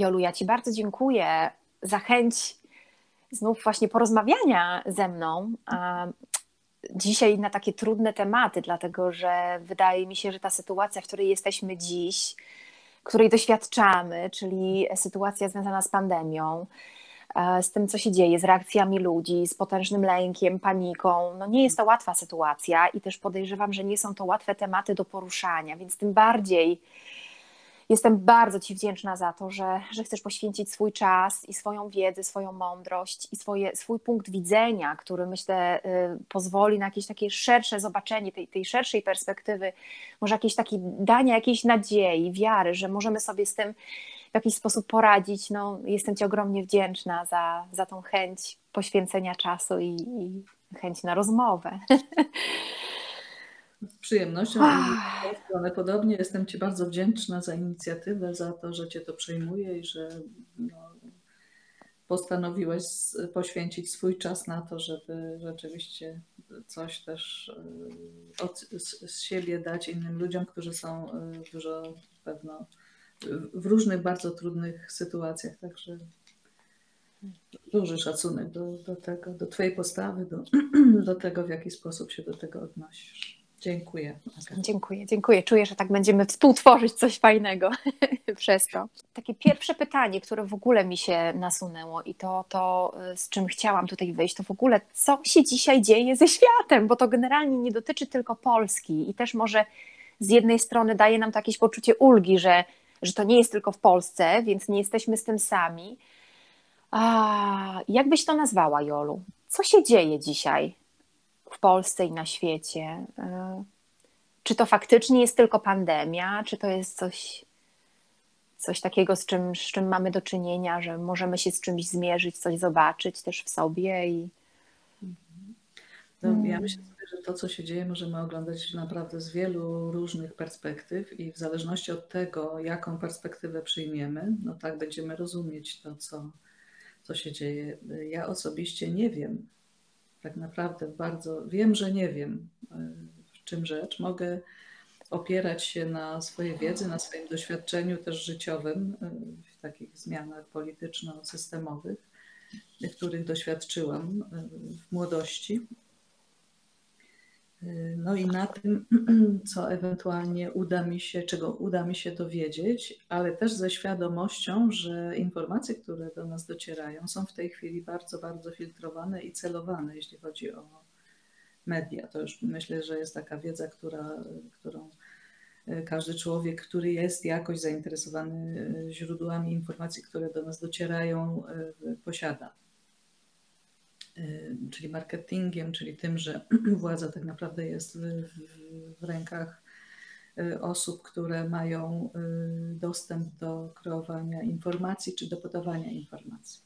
Jolu, ja Ci bardzo dziękuję za chęć znów właśnie porozmawiania ze mną. Dzisiaj na takie trudne tematy, dlatego że wydaje mi się, że ta sytuacja, w której jesteśmy dziś, której doświadczamy, czyli sytuacja związana z pandemią, e, z tym, co się dzieje, z reakcjami ludzi, z potężnym lękiem, paniką. No nie jest to łatwa sytuacja i też podejrzewam, że nie są to łatwe tematy do poruszania, więc tym bardziej Jestem bardzo Ci wdzięczna za to, że, że chcesz poświęcić swój czas i swoją wiedzę, swoją mądrość i swoje, swój punkt widzenia, który myślę y, pozwoli na jakieś takie szersze zobaczenie tej, tej szerszej perspektywy, może jakieś takie dania jakiejś nadziei, wiary, że możemy sobie z tym w jakiś sposób poradzić. No, jestem Ci ogromnie wdzięczna za, za tą chęć poświęcenia czasu i, i chęć na rozmowę. Z przyjemnością. Ale podobnie jestem Ci bardzo wdzięczna za inicjatywę, za to, że Cię to przejmuje i że no, postanowiłeś poświęcić swój czas na to, żeby rzeczywiście coś też e, od, z siebie dać innym ludziom, którzy są e, dużo pewno w różnych bardzo trudnych sytuacjach. Także duży szacunek do, do tego, do Twojej postawy, do, do tego, w jaki sposób się do tego odnosisz. Dziękuję. Dziękuję, dziękuję. Czuję, że tak będziemy współtworzyć coś fajnego przez to. Takie pierwsze pytanie, które w ogóle mi się nasunęło i to, to, z czym chciałam tutaj wyjść, to w ogóle co się dzisiaj dzieje ze światem, bo to generalnie nie dotyczy tylko Polski i też może z jednej strony daje nam to jakieś poczucie ulgi, że, że to nie jest tylko w Polsce, więc nie jesteśmy z tym sami. A, jak byś to nazwała, Jolu? Co się dzieje dzisiaj w Polsce i na świecie. E, czy to faktycznie jest tylko pandemia, czy to jest coś, coś takiego, z czym, z czym mamy do czynienia, że możemy się z czymś zmierzyć, coś zobaczyć też w sobie i. No, ja mm. myślę że to, co się dzieje, możemy oglądać naprawdę z wielu różnych perspektyw i w zależności od tego, jaką perspektywę przyjmiemy, no tak będziemy rozumieć to, co, co się dzieje. Ja osobiście nie wiem, tak naprawdę bardzo wiem, że nie wiem, e, w czym rzecz. Mogę opierać się na swojej wiedzy, na swoim doświadczeniu też życiowym e, w takich zmianach polityczno-systemowych, których doświadczyłam e, w młodości no i na tym, co ewentualnie uda mi się, czego uda mi się dowiedzieć, ale też ze świadomością, że informacje, które do nas docierają, są w tej chwili bardzo, bardzo filtrowane i celowane, jeśli chodzi o media. To już myślę, że jest taka wiedza, która, którą każdy człowiek, który jest jakoś zainteresowany źródłami informacji, które do nas docierają, posiada. Y, czyli marketingiem, czyli tym, że władza tak naprawdę jest w, w, rękach y, osób, które mają y, dostęp do kreowania informacji czy do podawania informacji.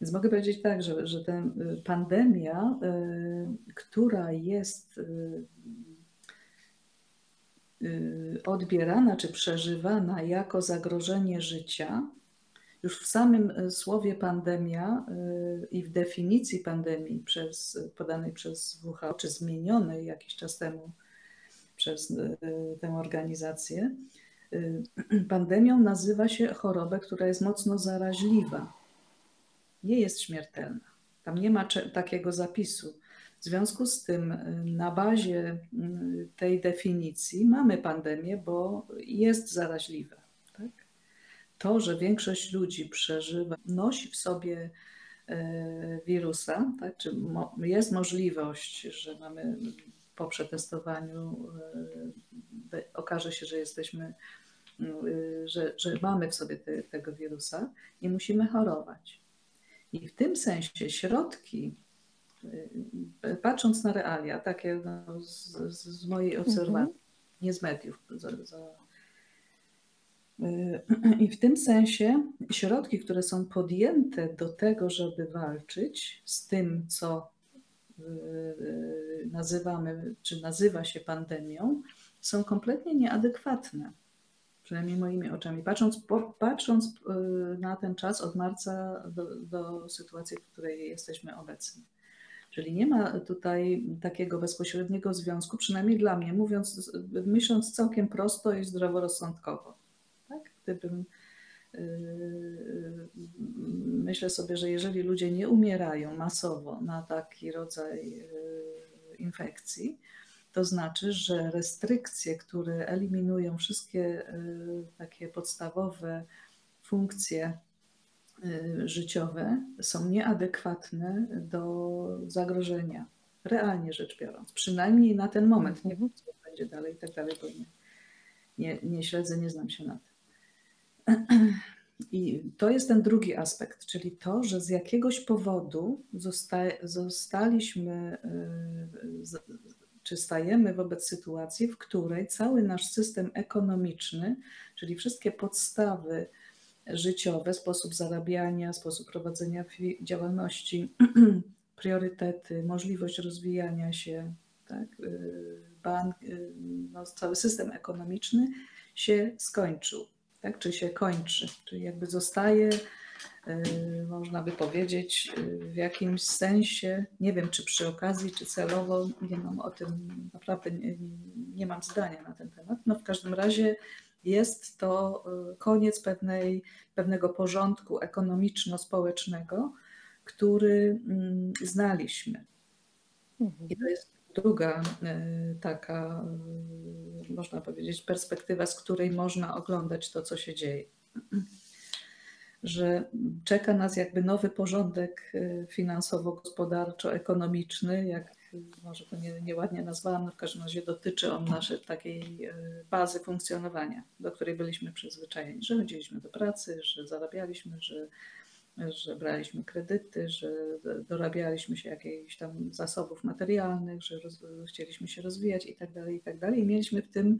Więc mogę powiedzieć tak, że, że ta pandemia, która jest odbierana czy przeżywana jako zagrożenie życia, już w samym e, słowie pandemia e, i w definicji pandemii przez, podanej przez WHO, czy zmienionej jakiś czas temu przez e, tę organizację, pandemią nazywa się chorobę, która jest mocno zaraźliwa. Nie jest śmiertelna. Tam nie ma takiego zapisu. W związku z tym, na bazie tej definicji mamy pandemię, bo jest zaraźliwa to, że większość ludzi przeżywa, nosi w sobie e, wirusa, tak? czy jest możliwość, że mamy po przetestowaniu e, okaże się, że jesteśmy, e, że, że mamy w sobie te, tego wirusa, nie musimy chorować. I w tym sensie środki, patrząc na realia, takie no, z, z, mojej obserwacji, mhm. nie z mediów, za, za i w tym sensie środki, które są podjęte do tego, żeby walczyć z tym, co y, y, nazywamy, czy nazywa się pandemią, są kompletnie nieadekwatne. Przynajmniej moimi oczami. Patrząc, patrząc y, na ten czas od marca do, do sytuacji, w której jesteśmy obecni. Czyli nie ma tutaj takiego bezpośredniego związku, przynajmniej dla mnie, mówiąc, myśląc całkiem prosto i zdroworozsądkowo gdybym myślę sobie, że jeżeli ludzie nie umierają masowo na taki rodzaj infekcji, to znaczy, że restrykcje, które eliminują wszystkie takie podstawowe funkcje życiowe, są nieadekwatne do zagrożenia, realnie rzecz biorąc. Przynajmniej na ten moment. Nie wiem, co będzie dalej i tak dalej, bo nie, nie, nie śledzę, nie znam się na tym. I to jest ten drugi aspekt, czyli to, że z jakiegoś powodu zosta zostaliśmy, y, czy stajemy wobec sytuacji, w której cały nasz system ekonomiczny, czyli wszystkie podstawy życiowe, sposób zarabiania, sposób prowadzenia działalności, priorytety, możliwość rozwijania się, tak, y, bank, y, no, cały system ekonomiczny się skończył tak? czy się kończy, czyli jakby zostaje, y, można by powiedzieć, y, w jakimś sensie, nie wiem czy przy okazji, czy celowo, nie mam o tym, naprawdę nie, nie mam zdania na ten temat. No w każdym razie jest to y, koniec pewnej, pewnego porządku ekonomiczno-społecznego, który mm, znaliśmy. I to jest druga taka można powiedzieć, perspektywa, z której można oglądać to, co się dzieje. Że czeka nas jakby nowy porządek y, finansowo-gospodarczo-ekonomiczny, jak może to nie, nieładnie nazwałam, no w każdym razie dotyczy on naszej takiej bazy funkcjonowania, do której byliśmy przyzwyczajeni, że chodziliśmy do pracy, że zarabialiśmy, że że braliśmy kredyty, że dorabialiśmy się jakichś tam zasobów materialnych, że roz, chcieliśmy się rozwijać i tak dalej, i tak dalej. I mieliśmy w tym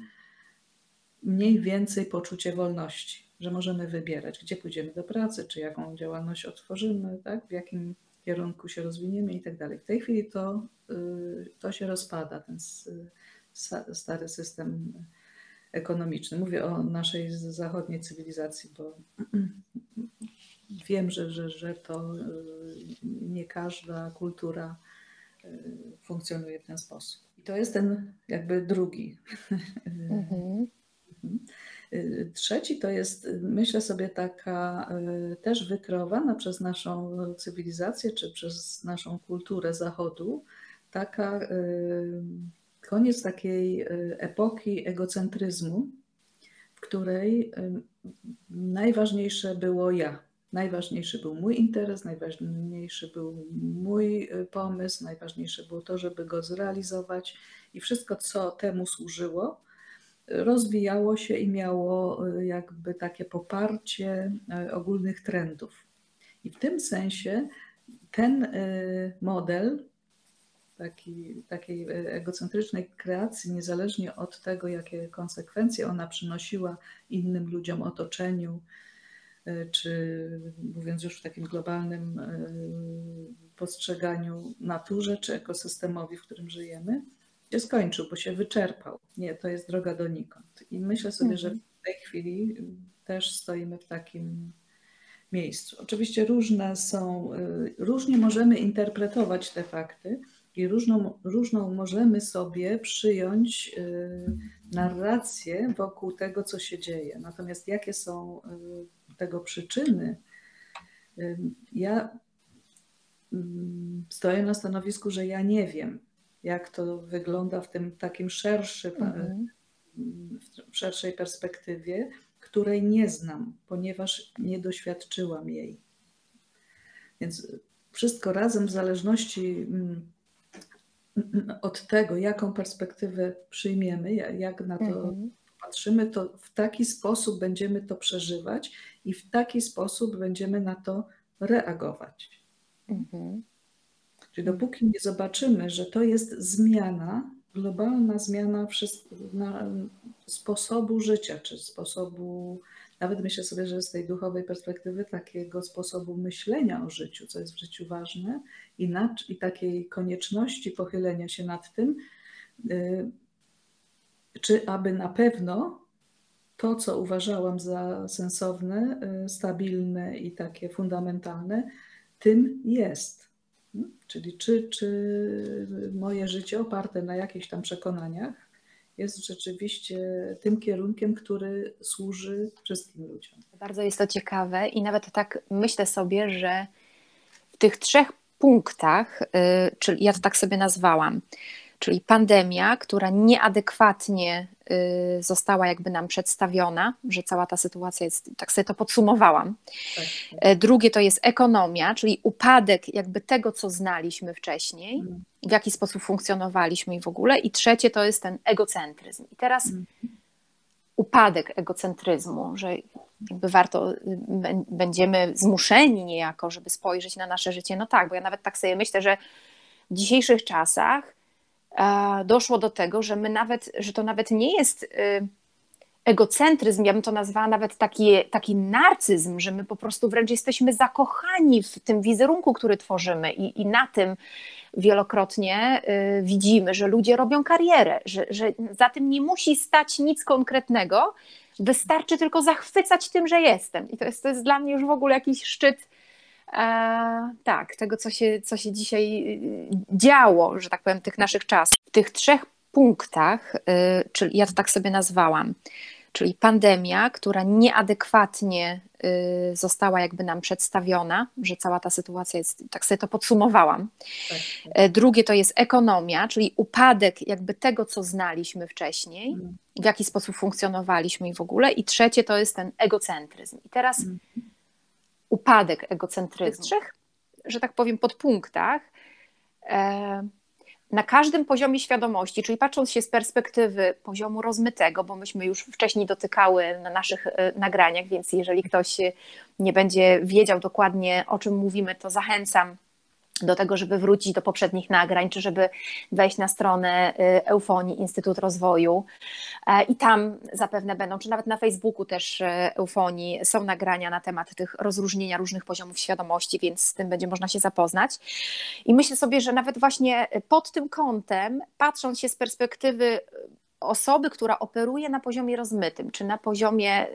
mniej więcej poczucie wolności, że możemy wybierać, gdzie pójdziemy do pracy, czy jaką działalność otworzymy, tak? w jakim kierunku się rozwiniemy i tak dalej. W tej chwili to, y, to się rozpada, ten stary system ekonomiczny. Mówię o naszej zachodniej cywilizacji, bo wiem, że, że, że to y, nie każda kultura y, funkcjonuje w ten sposób. I to jest ten jakby drugi. Mhm. Y, trzeci to jest, myślę sobie, taka też wykreowana przez naszą cywilizację czy przez naszą kulturę Zachodu, taka koniec takiej epoki egocentryzmu, w której najważniejsze było ja Najważniejszy był mój interes, najważniejszy był mój y, pomysł, najważniejsze było to, żeby go zrealizować i wszystko, co temu służyło, rozwijało się i miało y, jakby takie poparcie y, ogólnych trendów. I w tym sensie ten model taki, takiej egocentrycznej kreacji, niezależnie od tego, jakie konsekwencje ona przynosiła innym ludziom, otoczeniu, czy mówiąc już w takim globalnym e, postrzeganiu naturze czy ekosystemowi, w którym żyjemy, się skończył, bo się wyczerpał. Nie, to jest droga donikąd. I myślę sobie, że mhm. w tej chwili też stoimy w takim miejscu. Oczywiście różne są, e, różnie możemy interpretować te fakty i różną, różną możemy sobie przyjąć narrację wokół tego, co się dzieje. Natomiast jakie są tego przyczyny, ja stoję na stanowisku, że ja nie wiem, jak to wygląda w tym takim szerszym, mhm. w szerszej perspektywie, której nie znam, ponieważ nie doświadczyłam jej. Więc wszystko razem w zależności od tego, jaką perspektywę przyjmiemy, jak na to mhm patrzymy, to w taki sposób będziemy to przeżywać i w taki sposób będziemy na to reagować. Mhm. Czyli dopóki nie zobaczymy, że to jest zmiana, globalna zmiana sposobu życia, czy sposobu, nawet myślę sobie, że z tej duchowej perspektywy takiego sposobu myślenia o życiu, co jest w życiu ważne, i, i takiej konieczności pochylenia się nad tym, y, czy aby na pewno to, co uważałam za sensowne, y, stabilne i takie fundamentalne, tym jest. Czyli czy, czy moje życie oparte na jakichś tam przekonaniach jest rzeczywiście tym kierunkiem, który służy wszystkim ludziom. Bardzo jest to ciekawe i nawet tak myślę sobie, że w tych trzech punktach, y, czyli ja to tak sobie nazwałam, czyli pandemia, która nieadekwatnie y, została jakby nam przedstawiona, że cała ta sytuacja jest, tak sobie to podsumowałam. Tak, tak. E, drugie to jest ekonomia, czyli upadek jakby tego, co znaliśmy wcześniej, mm. w jaki sposób funkcjonowaliśmy i w ogóle. I trzecie to jest ten egocentryzm. I teraz mm. upadek egocentryzmu, że jakby warto, y, będziemy zmuszeni niejako, żeby spojrzeć na nasze życie. No tak, bo ja nawet tak sobie myślę, że w dzisiejszych czasach doszło do tego, że my nawet, że to nawet nie jest y, egocentryzm, ja bym to nazwała nawet taki, taki narcyzm, że my po prostu wręcz jesteśmy zakochani w tym wizerunku, który tworzymy i, i na tym wielokrotnie y, widzimy, że ludzie robią karierę, że, że za tym nie musi stać nic konkretnego, wystarczy tylko zachwycać tym, że jestem. I to jest, to jest dla mnie już w ogóle jakiś szczyt tak, tego, co się, co się dzisiaj y, działo, że tak powiem, tych naszych czasów. W tych trzech punktach, y, czyli ja to tak sobie nazwałam, czyli pandemia, która nieadekwatnie y, została jakby nam przedstawiona, że cała ta sytuacja jest, tak sobie to podsumowałam. Tak. E, drugie to jest ekonomia, czyli upadek jakby tego, co znaliśmy wcześniej, mm. w jaki sposób funkcjonowaliśmy i w ogóle. I trzecie to jest ten egocentryzm. I teraz mm upadek egocentryzmu, trzech, że tak powiem, podpunktach, e, na każdym poziomie świadomości, czyli patrząc się z perspektywy poziomu rozmytego, bo myśmy już wcześniej dotykały na naszych e, nagraniach, więc jeżeli ktoś nie będzie wiedział dokładnie o czym mówimy, to zachęcam do tego, żeby wrócić do poprzednich nagrań, czy żeby wejść na stronę y, Eufonii Instytut Rozwoju e, i tam zapewne będą, czy nawet na Facebooku też y, Eufonii są nagrania na temat tych rozróżnienia różnych poziomów świadomości, więc z tym będzie można się zapoznać. I myślę sobie, że nawet właśnie pod tym kątem, patrząc się z perspektywy osoby, która operuje na poziomie rozmytym, czy na poziomie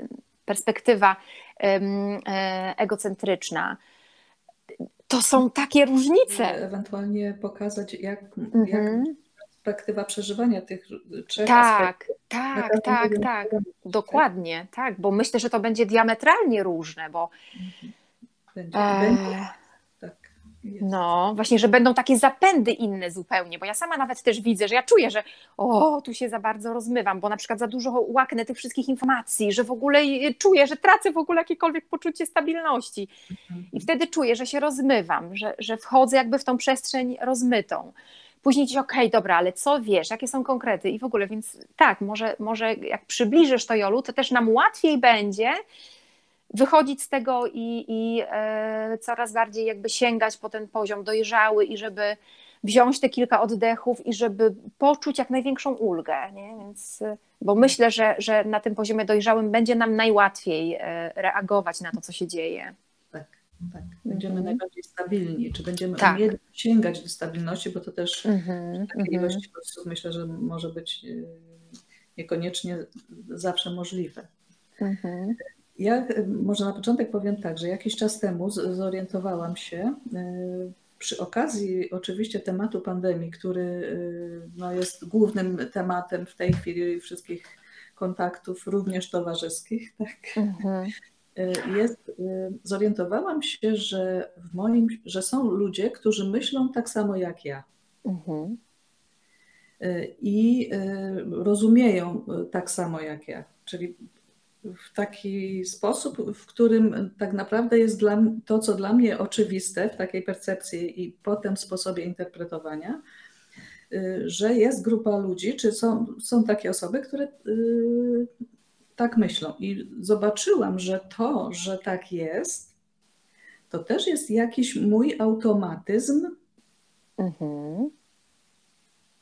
perspektywa e, egocentryczna, to są takie różnice. Ewentualnie pokazać, jak, mhm. jak perspektywa przeżywania tych trzech tak, aspektów. Tak, tak, tak, tak. Dokładnie, tak, bo myślę, że to będzie diametralnie różne, bo. Mhm. Będzie, e... będzie no, właśnie, że będą takie zapędy inne zupełnie, bo ja sama nawet też widzę, że ja czuję, że o, tu się za bardzo rozmywam, bo na przykład za dużo łaknę tych wszystkich informacji, że w ogóle czuję, że tracę w ogóle jakiekolwiek poczucie stabilności. I wtedy czuję, że się rozmywam, że, że wchodzę jakby w tą przestrzeń rozmytą. Później ci, okej, okay, dobra, ale co wiesz, jakie są konkrety i w ogóle, więc tak, może, może jak przybliżysz to Jolu, to też nam łatwiej będzie wychodzić z tego i, i e, coraz bardziej jakby sięgać po ten poziom dojrzały i żeby wziąć te kilka oddechów i żeby poczuć jak największą ulgę. Nie? Więc, bo myślę, że, że na tym poziomie dojrzałym będzie nam najłatwiej e, reagować na to, co się dzieje. Tak, tak. Będziemy mm -hmm. najbardziej stabilni, czy będziemy tak. umieli sięgać do stabilności, bo to też -hmm. takiej ilości bodźców myślę, że może być e, niekoniecznie zawsze możliwe. Mhm. Ja y, może na początek powiem tak, że jakiś czas temu zorientowałam się y, przy okazji oczywiście tematu pandemii, który y, no, jest głównym tematem w tej chwili wszystkich kontaktów, również towarzyskich, tak? Mhm. Jest, zorientowałam się, że w moim, że są ludzie, którzy myślą tak samo jak ja. Mhm. I rozumieją tak samo jak ja. Czyli w taki sposób, w którym tak naprawdę jest dla, to, co dla mnie oczywiste w takiej percepcji i potem sposobie interpretowania, y, że jest grupa ludzi, czy są, są takie osoby, które y, tak myślą. I zobaczyłam, że to, że tak jest, to też jest jakiś mój automatyzm. Mhm.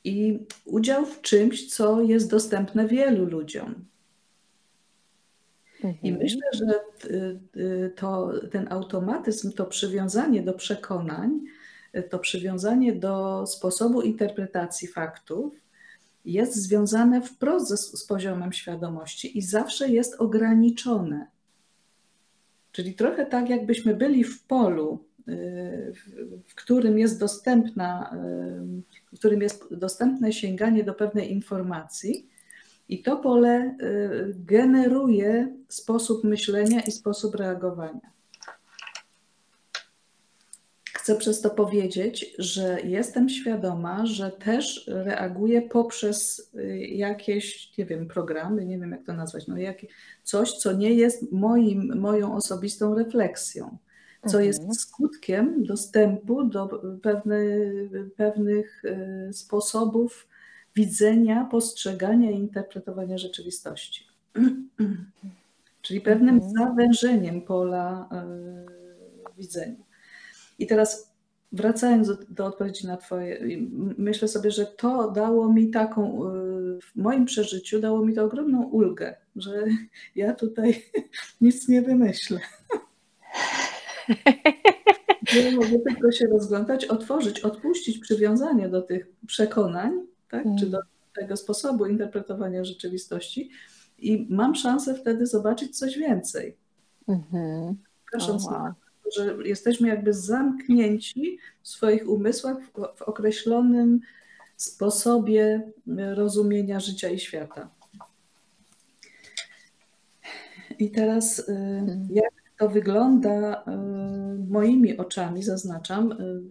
I udział w czymś, co jest dostępne wielu ludziom. I mhm. myślę, że y, y, to, ten automatyzm, to przywiązanie do przekonań, to przywiązanie do sposobu interpretacji faktów jest związane wprost z, z poziomem świadomości i zawsze jest ograniczone. Czyli trochę tak, jakbyśmy byli w polu, y, w którym jest dostępna, w którym jest dostępne sięganie do pewnej informacji, I to pole y, generuje sposób myślenia i sposób reagowania. Chcę przez to powiedzieć, że jestem świadoma, że też reaguję poprzez y, jakieś, nie wiem, programy, nie wiem jak to nazwać, no jak, coś, co nie jest moim, moją osobistą refleksją, co mhm. jest skutkiem dostępu do pewne, pewnych y, sposobów widzenia, postrzegania i interpretowania rzeczywistości. Czyli pewnym mhm. zawężeniem pola y, widzenia. I teraz wracając do, do, odpowiedzi na Twoje, myślę sobie, że to dało mi taką, y, w moim przeżyciu dało mi to ogromną ulgę, że ja tutaj nic nie wymyślę. Ja mogę tylko się rozglądać, otworzyć, odpuścić przywiązanie do tych przekonań, tak? czy do tego sposobu interpretowania rzeczywistości i mam szansę wtedy zobaczyć coś więcej. Mhm. Patrząc oh, wow. na że jesteśmy jakby zamknięci w swoich umysłach w, w określonym sposobie rozumienia życia i świata. I teraz y, mhm. jak to wygląda y, moimi oczami, zaznaczam, y,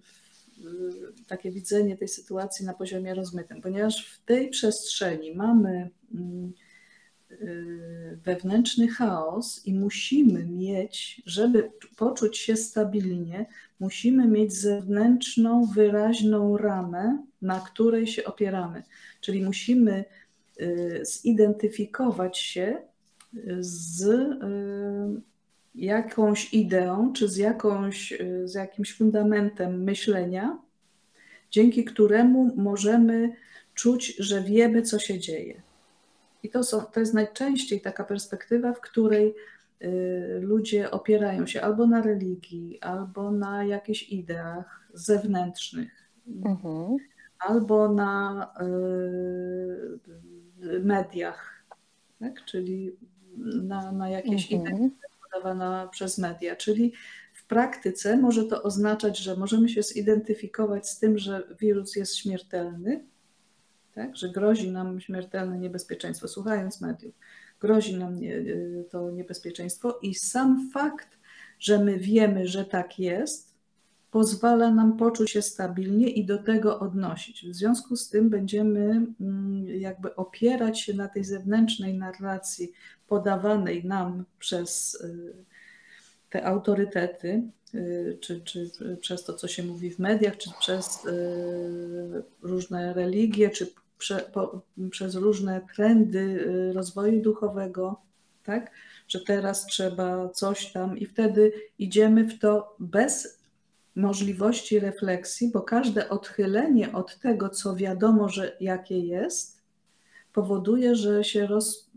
takie widzenie tej sytuacji na poziomie rozmytym, ponieważ w tej przestrzeni mamy mm, Y, wewnętrzny chaos i musimy mieć, żeby poczuć się stabilnie, musimy mieć zewnętrzną, wyraźną ramę, na której się opieramy. Czyli musimy y, zidentyfikować się z y, jakąś ideą, czy z, jakąś, z jakimś fundamentem myślenia, dzięki któremu możemy czuć, że wiemy, co się dzieje. I to, są, to jest najczęściej taka perspektywa, w której y, ludzie opierają się albo na religii, albo na jakichś ideach zewnętrznych, mhm. albo na y, mediach, tak? czyli na, na jakieś mhm. idee podawane przez media. Czyli w praktyce może to oznaczać, że możemy się zidentyfikować z tym, że wirus jest śmiertelny, tak? że grozi nam śmiertelne niebezpieczeństwo, słuchając mediów, grozi nam to niebezpieczeństwo i sam fakt, że my wiemy, że tak jest, pozwala nam poczuć się stabilnie i do tego odnosić. W związku z tym będziemy mm, jakby opierać się na tej zewnętrznej narracji podawanej nam przez y, te autorytety, y, czy, czy przez to, co się mówi w mediach, czy przez y, różne religie, czy prze, po, przez różne trendy rozwoju duchowego, tak? że teraz trzeba coś tam, i wtedy idziemy w to bez możliwości refleksji, bo każde odchylenie od tego, co wiadomo, że jakie jest, powoduje, że się roz,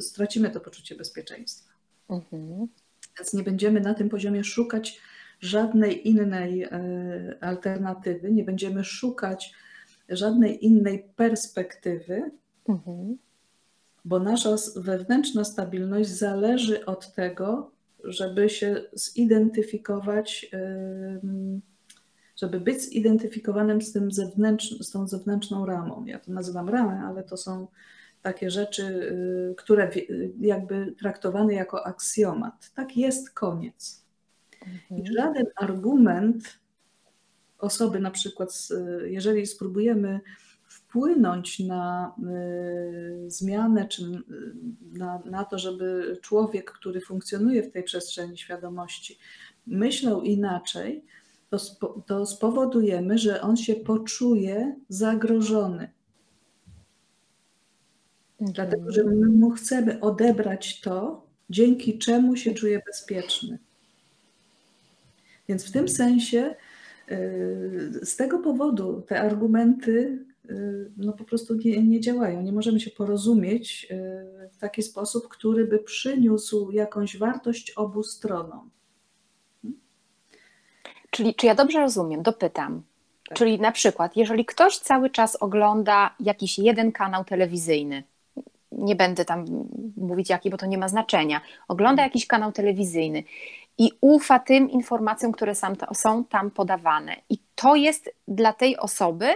stracimy to poczucie bezpieczeństwa. Mhm. Więc nie będziemy na tym poziomie szukać żadnej innej e, alternatywy, nie będziemy szukać żadnej innej perspektywy, mhm. bo nasza wewnętrzna stabilność zależy od tego, żeby się zidentyfikować, żeby być zidentyfikowanym z, tym zewnętrz, z tą zewnętrzną ramą. Ja to nazywam ramę, ale to są takie rzeczy, y, które jakby traktowane jako aksjomat. Tak jest, koniec. Mhm. I żaden argument osoby, na przykład, jeżeli spróbujemy wpłynąć na y, zmianę, czy na, na to, żeby człowiek, który funkcjonuje w tej przestrzeni świadomości, myślał inaczej, to, spo, to spowodujemy, że on się poczuje zagrożony. Mhm. Dlatego, że my mu chcemy odebrać to, dzięki czemu się czuje bezpieczny. Więc w tym sensie, y, z tego powodu te argumenty y, no po prostu nie, nie działają. Nie możemy się porozumieć y, w taki sposób, który by przyniósł jakąś wartość obu stronom. Czyli czy ja dobrze rozumiem, dopytam. Tak. Czyli na przykład, jeżeli ktoś cały czas ogląda jakiś jeden kanał telewizyjny, nie będę tam mówić jaki, bo to nie ma znaczenia, ogląda jakiś kanał telewizyjny i ufa tym informacjom, które są tam podawane. I to jest dla tej osoby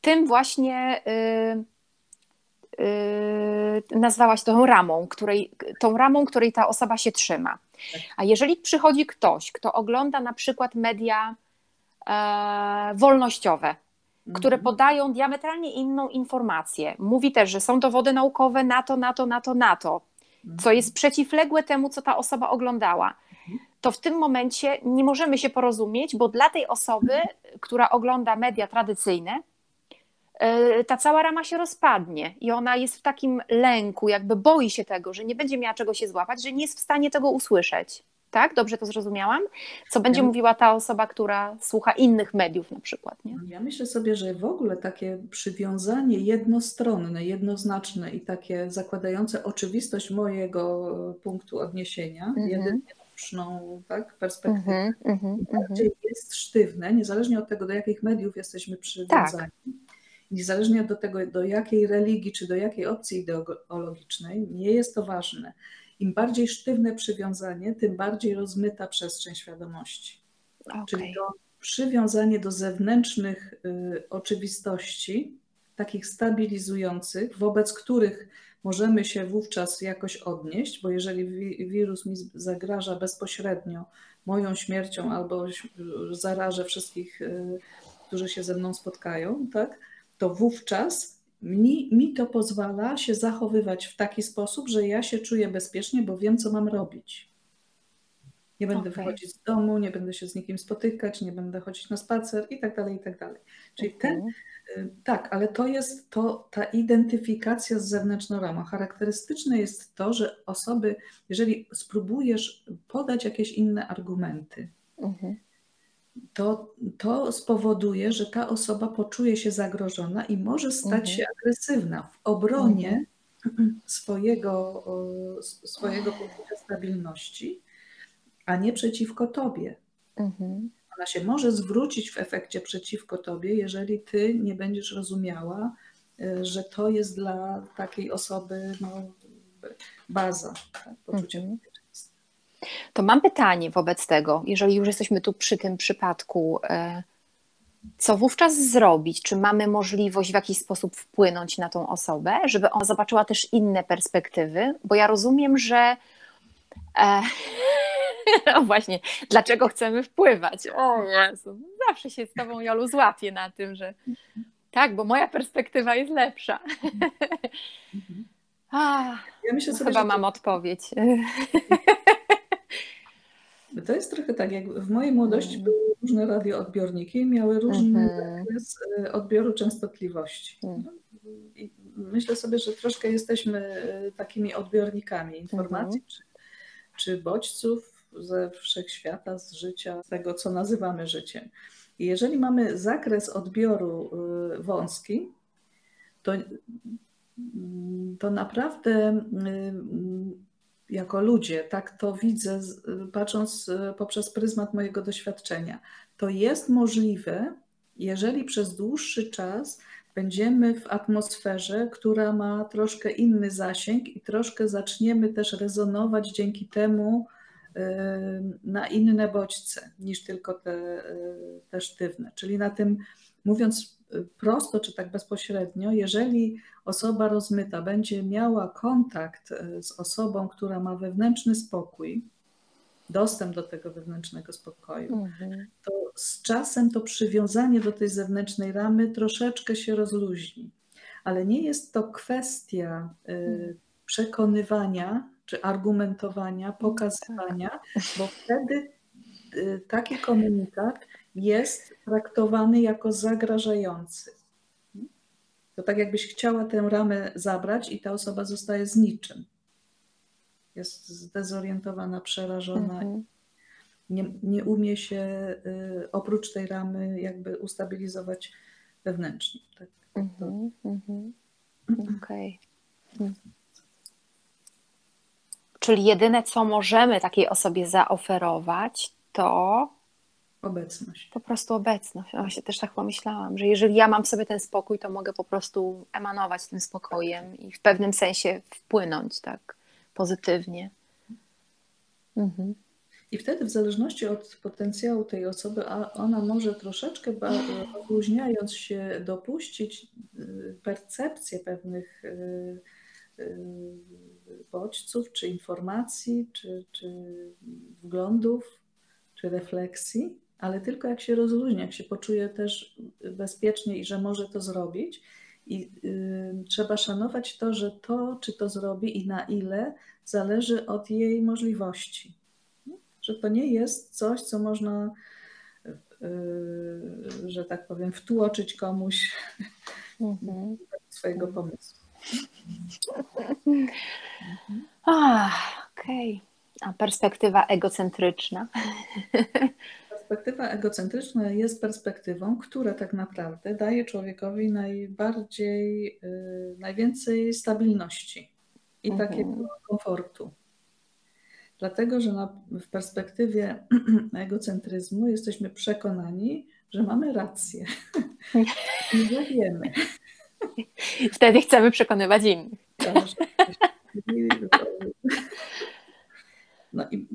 tym właśnie yy, nazwałaś tą ramą, której, tą ramą, której ta osoba się trzyma. A jeżeli przychodzi ktoś, kto ogląda na przykład media e, wolnościowe, które mhm. podają diametralnie inną informację, mówi też, że są dowody naukowe na to, na to, na to, na to, co mhm. jest przeciwległe temu, co ta osoba oglądała to w tym momencie nie możemy się porozumieć, bo dla tej osoby, która ogląda media tradycyjne, ta cała rama się rozpadnie i ona jest w takim lęku, jakby boi się tego, że nie będzie miała czego się złapać, że nie jest w stanie tego usłyszeć. Tak? Dobrze to zrozumiałam? Co będzie ja... mówiła ta osoba, która słucha innych mediów na przykład, nie? Ja myślę sobie, że w ogóle takie przywiązanie jednostronne, jednoznaczne i takie zakładające oczywistość mojego punktu odniesienia, -hmm. jedynie boczną tak, perspektywę. Mm -hmm, bardziej jest sztywne, niezależnie od tego, do jakich mediów jesteśmy przywiązani. Tak. Niezależnie od tego, do jakiej religii czy do jakiej opcji ideologicznej, nie jest to ważne. Im bardziej sztywne przywiązanie, tym bardziej rozmyta przestrzeń świadomości. Okay. Czyli to przywiązanie do zewnętrznych y, oczywistości, takich stabilizujących, wobec których możemy się wówczas jakoś odnieść, bo jeżeli wirus mi zagraża bezpośrednio moją śmiercią albo zarażę wszystkich, y, którzy się ze mną spotkają, tak, to wówczas mi, mi to pozwala się zachowywać w taki sposób, że ja się czuję bezpiecznie, bo wiem, co mam robić. Nie będę okay. wychodzić z domu, nie będę się z nikim spotykać, nie będę chodzić na spacer i tak dalej, i tak dalej. Czyli okay. ten Y, tak, ale to jest to, ta identyfikacja z zewnętrzną ramą. Charakterystyczne jest to, że osoby, jeżeli spróbujesz podać jakieś inne argumenty, mhm. To, to spowoduje, że ta osoba poczuje się zagrożona i może stać mhm. się agresywna w obronie mhm. swojego, swojego poczucia stabilności, a nie przeciwko tobie. Mhm. Ona się może zwrócić w efekcie przeciwko tobie, jeżeli ty nie będziesz rozumiała, y, że to jest dla takiej osoby no, baza tak, poczucia mhm. To mam pytanie wobec tego, jeżeli już jesteśmy tu przy tym przypadku, y, co wówczas zrobić? Czy mamy możliwość w jakiś sposób wpłynąć na tą osobę, żeby ona zobaczyła też inne perspektywy? Bo ja rozumiem, że e, No właśnie, dlaczego chcemy wpływać? O Jezu, zawsze się z Tobą, Jolu, złapię na tym, że tak, bo moja perspektywa jest lepsza. A, ja myślę sobie, chyba mam to... odpowiedź. To jest trochę tak, jak w mojej młodości mm. były różne radioodbiorniki i miały różny mm -hmm. odbioru częstotliwości. Mm. I myślę sobie, że troszkę jesteśmy e, takimi odbiornikami informacji, -hmm. czy, czy bodźców, ze wszechświata, z życia, z tego, co nazywamy życiem. I jeżeli mamy zakres odbioru y, wąski, to, to naprawdę jako ludzie, tak to widzę, patrząc y, poprzez pryzmat mojego doświadczenia, to jest możliwe, jeżeli przez dłuższy czas będziemy w atmosferze, która ma troszkę inny zasięg i troszkę zaczniemy też rezonować dzięki temu na inne bodźce niż tylko te, te sztywne. Czyli na tym, mówiąc prosto czy tak bezpośrednio, jeżeli osoba rozmyta będzie miała kontakt e, z osobą, która ma wewnętrzny spokój, dostęp do tego wewnętrznego spokoju, mhm. to z czasem to przywiązanie do tej zewnętrznej ramy troszeczkę się rozluźni. Ale nie jest to kwestia e, mhm. przekonywania czy argumentowania, no pokazywania, tak. bo wtedy y, taki komunikat jest traktowany jako zagrażający. To tak jakbyś chciała tę ramę zabrać i ta osoba zostaje z niczym. Jest zdezorientowana, przerażona. Mhm. Nie, nie umie się y, oprócz tej ramy jakby ustabilizować wewnętrznie. Tak? Mhm, mhm. Okej. Okay. Czyli jedyne, co możemy takiej osobie zaoferować, to obecność. Po prostu obecność. Ja się też tak pomyślałam, że jeżeli ja mam w sobie ten spokój, to mogę po prostu emanować tym spokojem i w pewnym sensie wpłynąć tak pozytywnie. Mhm. I wtedy, w zależności od potencjału tej osoby, ona może troszeczkę rozluźniając się, dopuścić y, percepcję pewnych y, y, bodźców, czy informacji, czy, czy wglądów, czy refleksji, ale tylko jak się rozluźni, jak się poczuje też bezpiecznie i że może to zrobić. I y, trzeba szanować to, że to, czy to zrobi i na ile, zależy od jej możliwości że to nie jest coś, co można, yy, że tak powiem, wtłoczyć komuś mhm. swojego pomysłu. Okej. Okay. A perspektywa egocentryczna? Perspektywa egocentryczna jest perspektywą, która tak naprawdę daje człowiekowi najbardziej, yy, najwięcej stabilności i mhm. takiego komfortu. Dlatego, że na, w perspektywie egocentryzmu jesteśmy przekonani, że mamy rację i że wiemy. Wtedy chcemy przekonywać innych. No i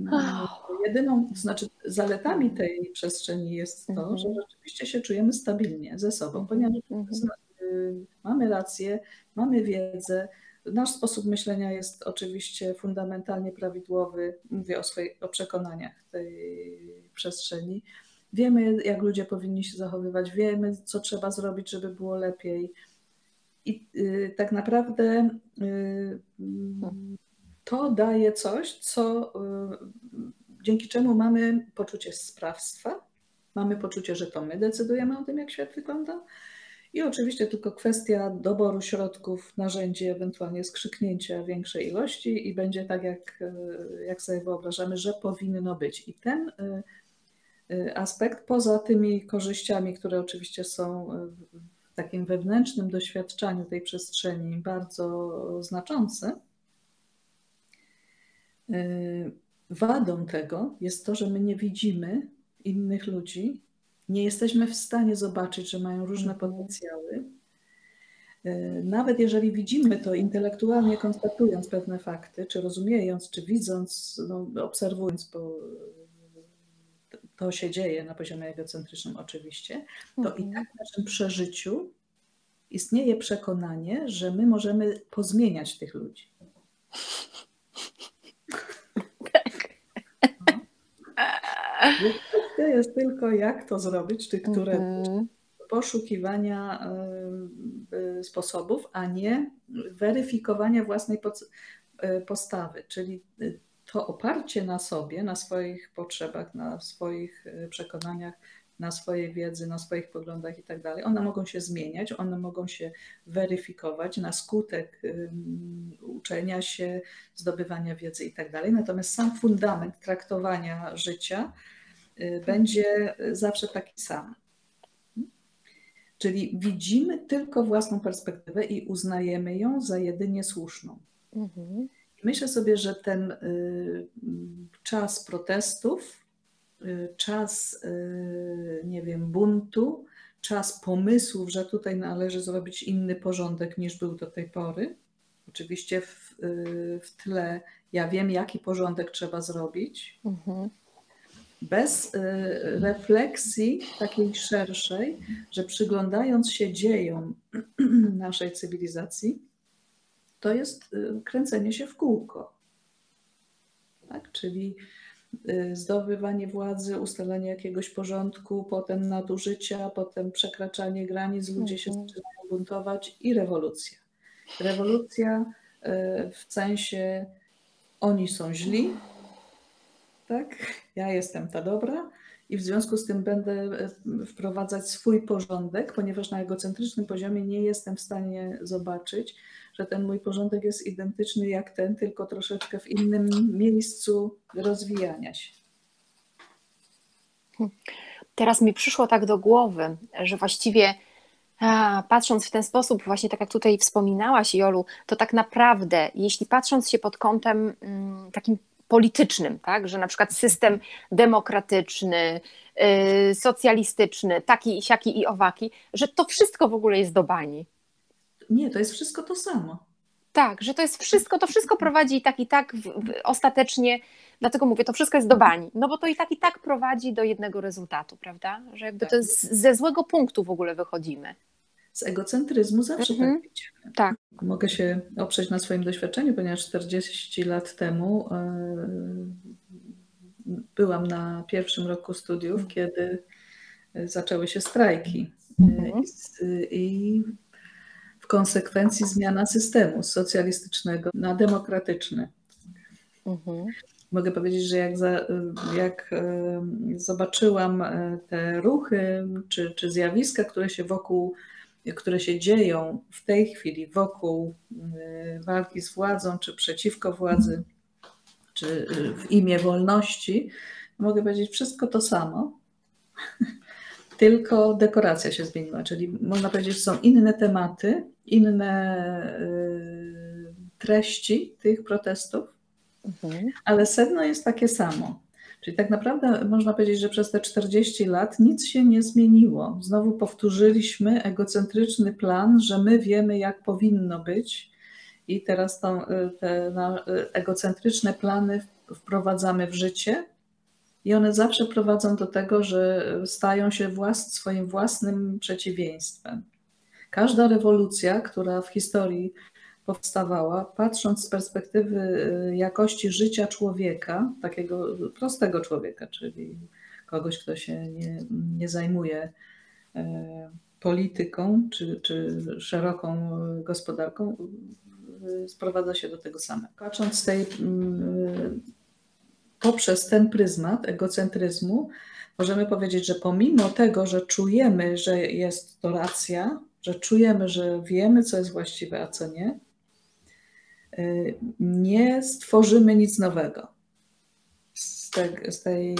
jedyną, to znaczy zaletami tej przestrzeni jest to, że mhm. rzeczywiście się czujemy stabilnie ze sobą, mhm. ponieważ mhm. mamy rację, mamy wiedzę, Nasz sposób myślenia jest oczywiście fundamentalnie prawidłowy. Mówię o, swoich, o przekonaniach tej przestrzeni. Wiemy, jak ludzie powinni się zachowywać, wiemy, co trzeba zrobić, żeby było lepiej. I y, tak naprawdę y, to daje coś, co, y, dzięki czemu mamy poczucie sprawstwa, mamy poczucie, że to my decydujemy o tym, jak świat wygląda, i oczywiście tylko kwestia doboru środków, narzędzi, ewentualnie skrzyknięcia większej ilości i będzie tak, jak, e, jak sobie wyobrażamy, że powinno być. I ten e, aspekt, poza tymi korzyściami, które oczywiście są w takim wewnętrznym doświadczaniu tej przestrzeni bardzo znaczące, wadą tego jest to, że my nie widzimy innych ludzi nie jesteśmy w stanie zobaczyć, że mają różne mhm. potencjały. E, nawet jeżeli widzimy to intelektualnie konstatując pewne fakty, czy rozumiejąc, czy widząc, no, obserwując, bo to się dzieje na poziomie egocentrycznym oczywiście, to i mhm. tak w naszym przeżyciu istnieje przekonanie, że my możemy pozmieniać tych ludzi. Kwestia jest tylko, jak to zrobić, czy które mm-hmm. poszukiwania y, sposobów, a nie weryfikowania własnej y, postawy, czyli y, to oparcie na sobie, na swoich potrzebach, na swoich przekonaniach, na swojej wiedzy, na swoich poglądach i tak dalej. One mogą się zmieniać, one mogą się weryfikować na skutek uczenia się, zdobywania wiedzy i tak dalej. Natomiast sam fundament traktowania życia Y, będzie zawsze taki sam. Czyli widzimy tylko własną perspektywę i uznajemy ją za jedynie słuszną. Mhm. Myślę sobie, że ten y, czas protestów, y, czas, nie wiem, buntu, czas pomysłów, że tutaj należy zrobić inny porządek niż był do tej pory. Oczywiście w, w tle ja wiem, jaki porządek trzeba zrobić. Mhm bez y, refleksji takiej szerszej, że przyglądając się dziejom naszej cywilizacji, to jest y, kręcenie się w kółko. Tak? Czyli y, zdobywanie władzy, ustalenie jakiegoś porządku, potem nadużycia, potem przekraczanie granic, ludzie się mhm. zaczynają buntować i rewolucja. Rewolucja w sensie oni są źli, tak? Ja jestem ta dobra i w związku z tym będę e, wprowadzać swój porządek, ponieważ na egocentrycznym poziomie nie jestem w stanie zobaczyć, że ten mój porządek jest identyczny jak ten, tylko troszeczkę w innym miejscu rozwijania się. Teraz mi przyszło tak do głowy, że właściwie patrząc w ten sposób, właśnie tak jak tutaj wspominałaś, Jolu, to tak naprawdę, jeśli patrząc się pod kątem mm, takim politycznym, tak? że na przykład system demokratyczny, yy, socjalistyczny, taki, siaki i owaki, że to wszystko w ogóle jest do bani. Nie, to jest wszystko to samo. Tak, że to jest wszystko, to wszystko prowadzi i tak i tak w, w, ostatecznie, dlatego mówię, to wszystko jest do bani, no bo to i tak i tak prowadzi do jednego rezultatu, prawda? Że jakby to jest, ze złego punktu w ogóle wychodzimy. Z egocentryzmu zawsze mhm. tak widzimy. Tak. Mogę się oprzeć na swoim doświadczeniu, ponieważ 40 lat temu yy, byłam na pierwszym roku studiów, kiedy zaczęły się strajki. Mhm. I, I w konsekwencji zmiana systemu socjalistycznego na demokratyczny. Mhm. Mogę powiedzieć, że jak, za, jak zobaczyłam e, te ruchy czy, czy zjawiska, które się wokół, które się dzieją w tej chwili wokół e, walki z władzą, czy przeciwko władzy, czy e, w imię wolności, mogę powiedzieć wszystko to samo tylko dekoracja się zmieniła, czyli można powiedzieć, że są inne tematy, inne y, treści tych protestów, mhm. ale sedno jest takie samo. Czyli tak naprawdę można powiedzieć, że przez te 40 lat nic się nie zmieniło. Znowu powtórzyliśmy egocentryczny plan, że my wiemy, jak powinno być, i teraz to, y, te y, egocentryczne plany wprowadzamy w życie i one zawsze prowadzą do tego, że stają się włas, swoim własnym przeciwieństwem. Każda rewolucja, która w historii powstawała, patrząc z perspektywy y, jakości życia człowieka, takiego prostego człowieka, czyli kogoś, kto się nie, nie zajmuje e, polityką czy, czy szeroką gospodarką, y, sprowadza się do tego samego. Patrząc tej poprzez ten pryzmat egocentryzmu możemy powiedzieć, że pomimo tego, że czujemy, że jest to racja, że czujemy, że wiemy, co jest właściwe, a co nie, nie stworzymy nic nowego z, te, z tej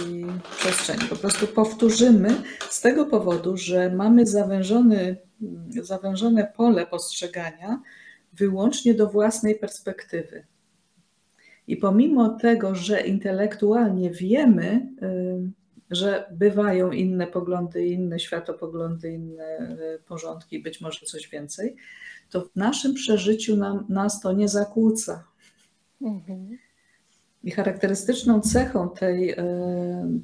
przestrzeni. Po prostu powtórzymy z tego powodu, że mamy zawężony, zawężone pole postrzegania wyłącznie do własnej perspektywy. I pomimo tego, że intelektualnie wiemy, y, że bywają inne poglądy, inne światopoglądy, inne y, porządki, być może coś więcej, to w naszym przeżyciu nam, nas to nie zakłóca. Mhm. I charakterystyczną cechą tej, y,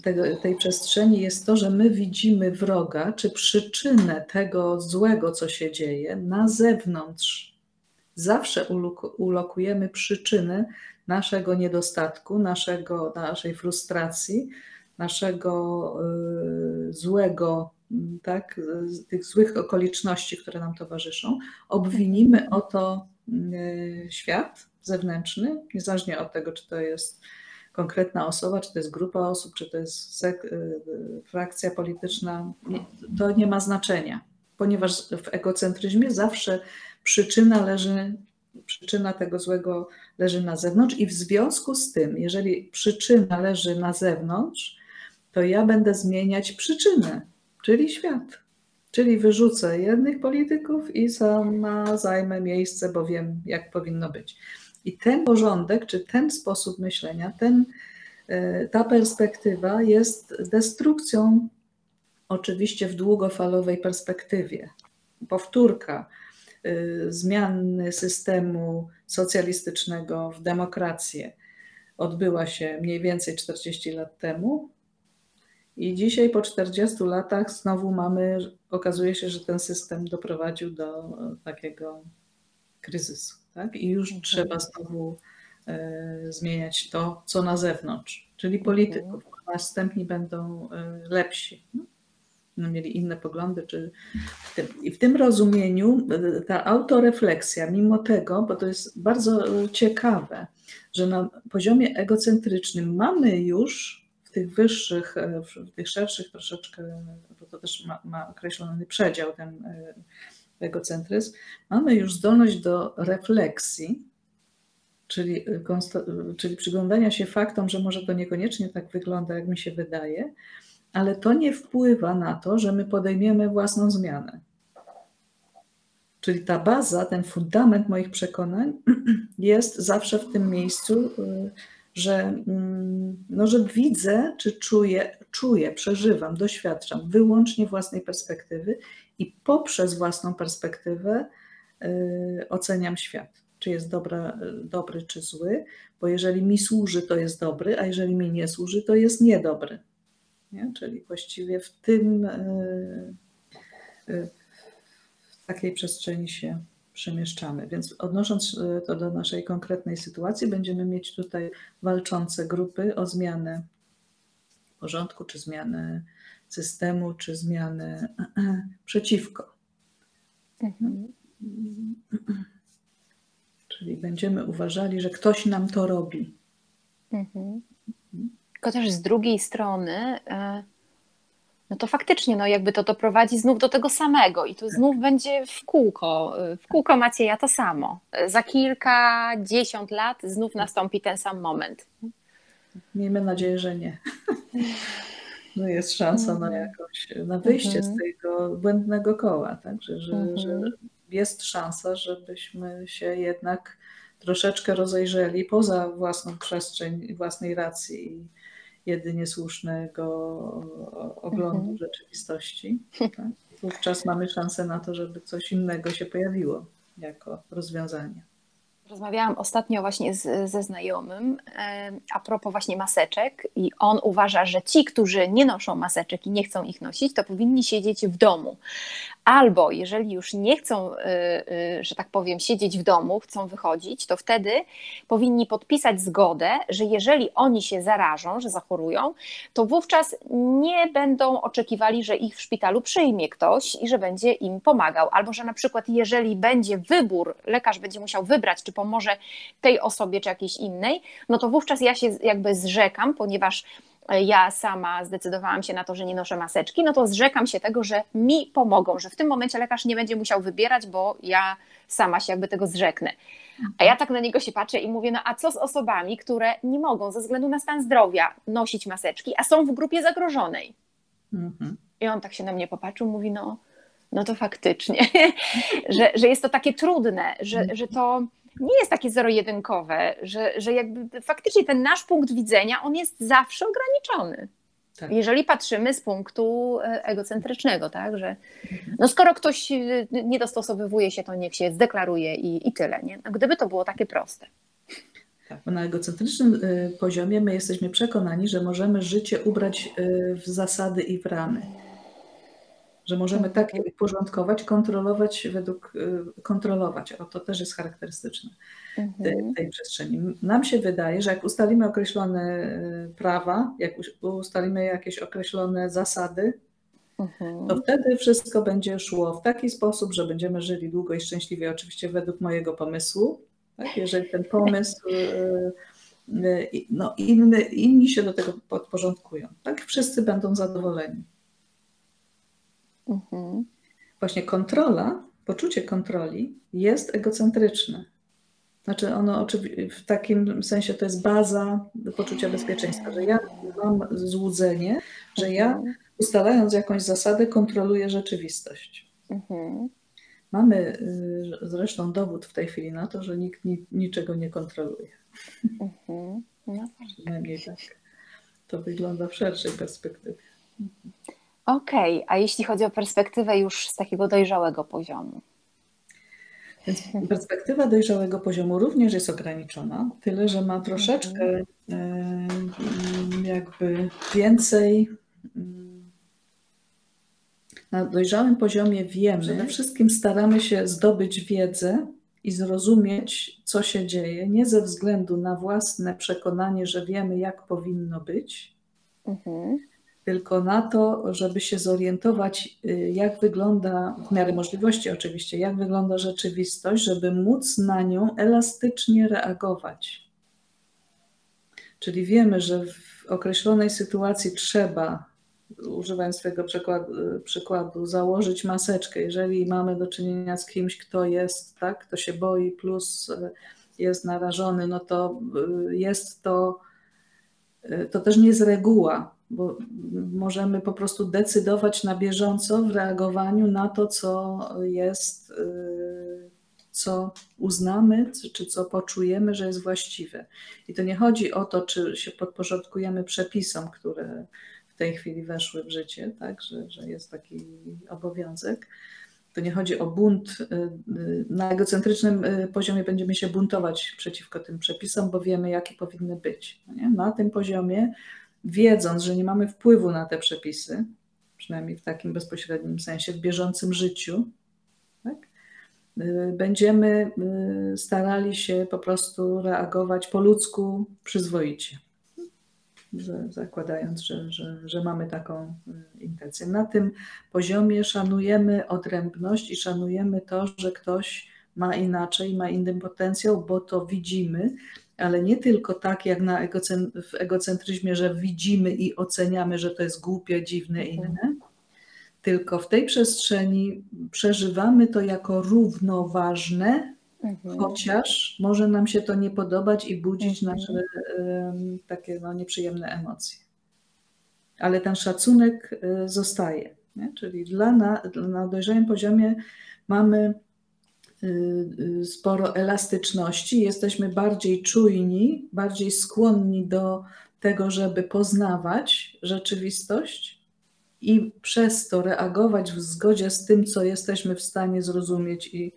tej, tej, przestrzeni jest to, że my widzimy wroga, czy przyczynę tego złego, co się dzieje, na zewnątrz. Zawsze ulokujemy przyczynę naszego niedostatku, naszego, naszej frustracji, naszego y, złego, tak, tych złych okoliczności, które nam towarzyszą, obwinimy o to y, świat zewnętrzny, niezależnie od tego, czy to jest konkretna osoba, czy to jest grupa osób, czy to jest y, frakcja polityczna, to nie ma znaczenia, ponieważ w egocentryzmie zawsze przyczyna leży przyczyna tego złego leży na zewnątrz, i w związku z tym, jeżeli przyczyna leży na zewnątrz, to ja będę zmieniać przyczynę, czyli świat. Czyli wyrzucę jednych polityków i sama zajmę miejsce, bo wiem, jak powinno być. I ten porządek, czy ten sposób myślenia, ten, e, ta perspektywa jest destrukcją, oczywiście w długofalowej perspektywie. Powtórka Y, zmiany systemu socjalistycznego w demokrację odbyła się mniej więcej 40 lat temu. I dzisiaj po 40 latach znowu mamy, okazuje się, że ten system doprowadził do e, takiego kryzysu. Tak? I już mhm. trzeba znowu e, zmieniać to, co na zewnątrz, czyli polityków. Mhm. Następni będą e, lepsi. No, mieli inne poglądy. Czy w tym. I w tym rozumieniu ta autorefleksja, mimo tego, bo to jest bardzo ciekawe, że na poziomie egocentrycznym mamy już tych wyższych, e, tych szerszych troszeczkę, bo to też ma, ma określony przedział ten e, egocentryzm, mamy już zdolność do refleksji, czyli, czyli przyglądania się faktom, że może to niekoniecznie tak wygląda, jak mi się wydaje, ale to nie wpływa na to, że my podejmiemy własną zmianę. Czyli ta baza, ten fundament moich przekonań jest zawsze w tym miejscu, że, mm, no, że widzę, czy czuję, czuję, przeżywam, doświadczam wyłącznie własnej perspektywy i poprzez własną perspektywę y, oceniam świat. czy jest dobra, dobry, czy zły, bo jeżeli mi służy, to jest dobry, a jeżeli mi nie służy, to jest niedobry. Nie? Czyli właściwie w tym, e, e, w takiej przestrzeni się przemieszczamy. Więc odnosząc e, to do naszej konkretnej sytuacji, będziemy mieć tutaj walczące grupy o zmianę porządku, czy zmianę systemu, czy zmianę przeciwko. Mhm. Czyli będziemy uważali, że ktoś nam to robi. Mhm. Tylko też z drugiej strony, e, no to faktycznie, no jakby to doprowadzi znów do tego samego i to znów będzie w kółko, w kółko Macieja to samo. Za kilkadziesiąt lat znów nastąpi ten sam moment. Miejmy nadzieję, że nie. No jest szansa na mhm. jakąś, na wyjście mhm. z tego błędnego koła, tak? Że, mhm. że jest szansa, żebyśmy się jednak troszeczkę rozejrzeli poza własną przestrzeń własnej racji jedynie słusznego oglądu mhm. rzeczywistości. Tak? Wówczas mamy szansę na to, żeby coś innego się pojawiło jako rozwiązanie. Rozmawiałam ostatnio właśnie z, ze znajomym a propos właśnie maseczek i on uważa, że ci, którzy nie noszą maseczek i nie chcą ich nosić, to powinni siedzieć w domu. Albo jeżeli już nie chcą, y, y, że tak powiem, siedzieć w domu, chcą wychodzić, to wtedy powinni podpisać zgodę, że jeżeli oni się zarażą, że zachorują, to wówczas nie będą oczekiwali, że ich w szpitalu przyjmie ktoś i że będzie im pomagał. Albo że na przykład, jeżeli będzie wybór, lekarz będzie musiał wybrać, czy pomoże tej osobie, czy jakiejś innej, no to wówczas ja się jakby zrzekam, ponieważ ja sama zdecydowałam się na to, że nie noszę maseczki, no to zrzekam się tego, że mi pomogą, że w tym momencie lekarz nie będzie musiał wybierać, bo ja sama się jakby tego zrzeknę. A ja tak na niego się patrzę i mówię, no a co z osobami, które nie mogą ze względu na stan zdrowia nosić maseczki, a są w grupie zagrożonej? Mhm. I on tak się na mnie popatrzył, mówi, no, no to faktycznie, że, że jest to takie trudne, że, że to nie jest takie zero-jedynkowe, że, że jakby faktycznie ten nasz punkt widzenia, on jest zawsze ograniczony. Tak. Jeżeli patrzymy z punktu e, egocentrycznego, tak, że no skoro ktoś e, nie dostosowywuje się, to niech się zdeklaruje i, i tyle. Nie? No gdyby to było takie proste. Tak, bo na egocentrycznym e, poziomie my jesteśmy przekonani, że możemy życie ubrać w zasady i w ramy że możemy tak je uporządkować, kontrolować według, y, kontrolować. O, to też jest charakterystyczne mhm. tej przestrzeni. Nam się wydaje, że jak ustalimy określone y, prawa, jak ustalimy jakieś określone zasady, mhm. to wtedy wszystko będzie szło w taki sposób, że będziemy żyli długo i szczęśliwie, oczywiście według mojego pomysłu. Tak? Jeżeli ten pomysł y, no, inny, inni się do tego podporządkują. Tak wszyscy będą zadowoleni. Mhm. Właśnie kontrola, poczucie kontroli jest egocentryczne. Znaczy ono w takim sensie to jest baza poczucia bezpieczeństwa, że ja mam złudzenie, że ja mhm. ustalając jakąś zasadę kontroluję rzeczywistość. Mhm. Mamy y, zresztą dowód w tej chwili na to, że nikt ni, niczego nie kontroluje. Mhm. No tak. Przynajmniej tak to wygląda w szerszej perspektywie. Okej, okay. a jeśli chodzi o perspektywę już z takiego dojrzałego poziomu? Więc perspektywa dojrzałego poziomu również jest ograniczona, tyle że ma troszeczkę mhm. jakby więcej. Na dojrzałym poziomie wiemy, przede wszystkim staramy się zdobyć wiedzę i zrozumieć, co się dzieje, nie ze względu na własne przekonanie, że wiemy, jak powinno być, mhm tylko na to, żeby się zorientować, y, jak wygląda, w miarę możliwości oczywiście, jak wygląda rzeczywistość, żeby móc na nią elastycznie reagować. Czyli wiemy, że w określonej sytuacji trzeba, używając swojego przykładu, przykładu, założyć maseczkę, jeżeli mamy do czynienia z kimś, kto jest, tak, kto się boi, plus y, jest narażony, no to y, jest to, to też nie jest reguła bo możemy po prostu decydować na bieżąco w reagowaniu na to, co jest, y, co uznamy, czy co poczujemy, że jest właściwe. I to nie chodzi o to, czy się podporządkujemy przepisom, które w tej chwili weszły w życie, tak, że, że jest taki obowiązek, To nie chodzi o bunt. Na egocentrycznym poziomie będziemy się buntować przeciwko tym przepisom, bo wiemy, jakie powinny być. No na tym poziomie, wiedząc, że nie mamy wpływu na te przepisy, przynajmniej w takim bezpośrednim sensie, w bieżącym życiu, tak? będziemy starali się po prostu reagować po ludzku przyzwoicie że zakładając, że, że, że mamy taką y, intencję. Na tym poziomie szanujemy odrębność i szanujemy to, że ktoś ma inaczej, ma inny potencjał, bo to widzimy, ale nie tylko tak jak na w egocentryzmie, że widzimy i oceniamy, że to jest głupie, dziwne, mhm. inne, tylko w tej przestrzeni przeżywamy to jako równoważne Mhm. Chociaż może nam się to nie podobać i budzić mhm. nasze um, takie no, nieprzyjemne emocje. Ale ten szacunek y, zostaje. Nie? Czyli dla na, na dojrzałym poziomie mamy sporo elastyczności, jesteśmy bardziej czujni, bardziej skłonni do tego, żeby poznawać rzeczywistość i przez to reagować w zgodzie z tym, co jesteśmy w stanie zrozumieć i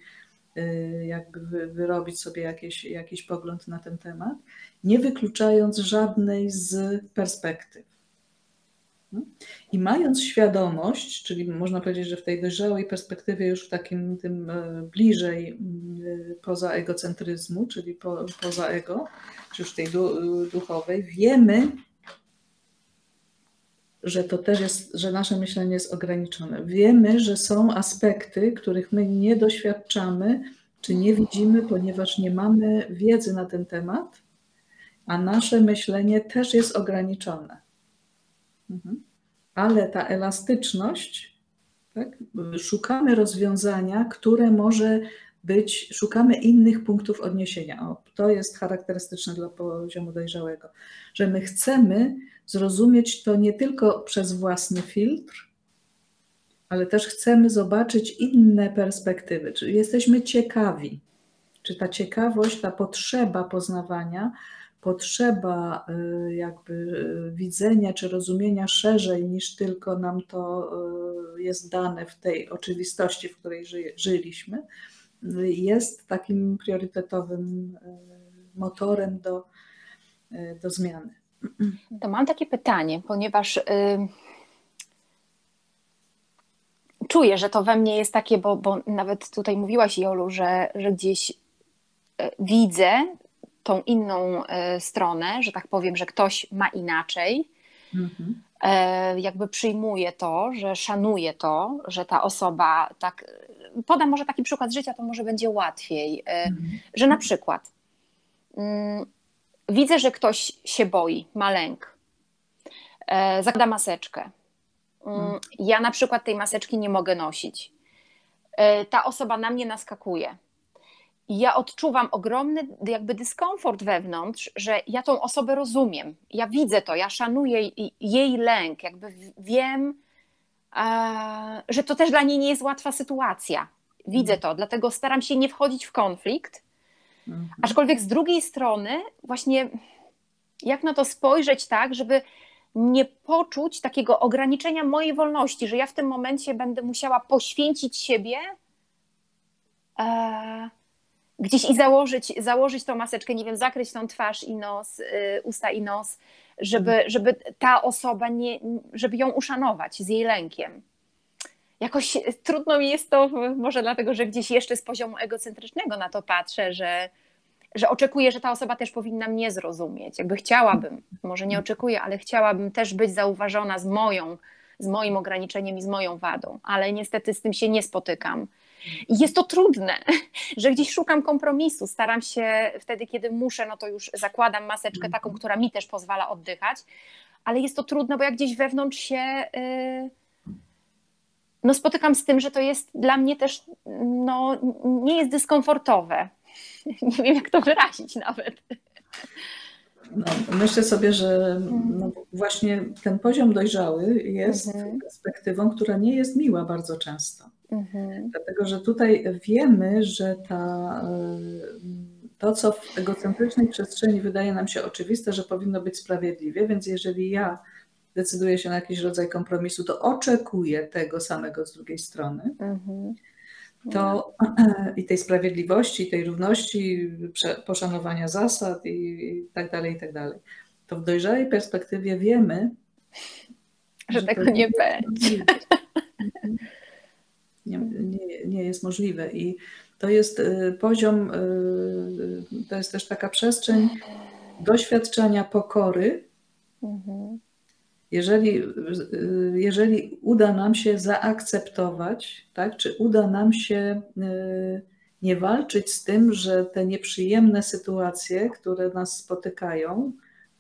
Y, jakby wyrobić sobie jakiś, jakiś pogląd na ten temat, nie wykluczając żadnej z perspektyw. I mając świadomość, czyli można powiedzieć, że w tej dojrzałej perspektywie już w takim tym e, bliżej y, poza egocentryzmu, czyli po, poza ego, czy już tej duchowej, wiemy, że to też jest, że nasze myślenie jest ograniczone. Wiemy, że są aspekty, których my nie doświadczamy czy nie widzimy, ponieważ nie mamy wiedzy na ten temat, a nasze myślenie też jest ograniczone. Mhm. Ale ta elastyczność, tak, szukamy rozwiązania, które może być, szukamy innych punktów odniesienia. O, to jest charakterystyczne dla poziomu dojrzałego, że my chcemy zrozumieć to nie tylko przez własny filtr, ale też chcemy zobaczyć inne perspektywy, czyli jesteśmy ciekawi, czy ta ciekawość, ta potrzeba poznawania, potrzeba y, jakby y, widzenia czy rozumienia szerzej niż tylko nam to y, jest dane w tej oczywistości, w której żyliśmy, jest takim priorytetowym motorem do, do zmiany. To mam takie pytanie, ponieważ czuję, że to we mnie jest takie, bo, bo nawet tutaj mówiłaś, Jolu, że, że gdzieś widzę tą inną e, stronę, że tak powiem, że ktoś ma inaczej. Mhm. E, jakby przyjmuję to, że szanuję to, że ta osoba tak. Podam może taki przykład życia, to może będzie łatwiej. Mhm. Że na przykład mm, widzę, że ktoś się boi, ma lęk, zakłada maseczkę Mm, mm. Ja na przykład tej maseczki nie mogę nosić. E, ta osoba na mnie naskakuje. Ja odczuwam ogromny jakby dyskomfort wewnątrz, że ja tą osobę rozumiem. Ja widzę to, ja szanuję jej lęk, jakby wiem, że to też dla niej nie jest łatwa sytuacja. Widzę mm. to, dlatego staram się nie wchodzić w konflikt. Mhm. Aczkolwiek z drugiej strony, właśnie jak na to spojrzeć tak, żeby nie poczuć takiego ograniczenia mojej wolności, że ja w tym momencie będę musiała poświęcić siebie e, gdzieś i założyć, założyć tą maseczkę, nie wiem, zakryć tą twarz i nos, y, usta i nos, żeby, mhm. żeby ta osoba, nie, żeby ją uszanować z jej lękiem. Jakoś trudno mi jest to, może dlatego, że gdzieś jeszcze z poziomu egocentrycznego na to patrzę, że, że oczekuję, że ta osoba też powinna mnie zrozumieć. Jakby chciałabym, może nie oczekuję, ale chciałabym też być zauważona z moją, z moim ograniczeniem i z moją wadą, ale niestety z tym się nie spotykam. I jest to trudne, że gdzieś szukam kompromisu, staram się wtedy, kiedy muszę, no to już zakładam maseczkę taką, która mi też pozwala oddychać, ale jest to trudne, bo jak gdzieś wewnątrz się yy, no spotykam z tym, że to jest dla mnie też no, nie jest dyskomfortowe. nie wiem, jak to wyrazić nawet. No, myślę sobie, że no, właśnie ten poziom dojrzały jest mhm. perspektywą, która nie jest miła bardzo często. Mhm. Dlatego, że tutaj wiemy, że ta, to, co w egocentrycznej przestrzeni wydaje nam się oczywiste, że powinno być sprawiedliwie, więc jeżeli ja decyduję się na jakiś rodzaj kompromisu, to oczekuję tego samego z drugiej strony. Mhm. to i tej sprawiedliwości, i tej równości, poszanowania zasad i, i tak dalej, i tak dalej. To w dojrzałej perspektywie wiemy, że, że tego nie będzie. Nie, nie, nie jest możliwe. I to jest y, poziom, y, to jest też taka przestrzeń doświadczenia pokory. Mhm. Jeżeli, y, jeżeli uda nam się zaakceptować, tak, czy uda nam się nie walczyć z tym, że te nieprzyjemne sytuacje, które nas spotykają,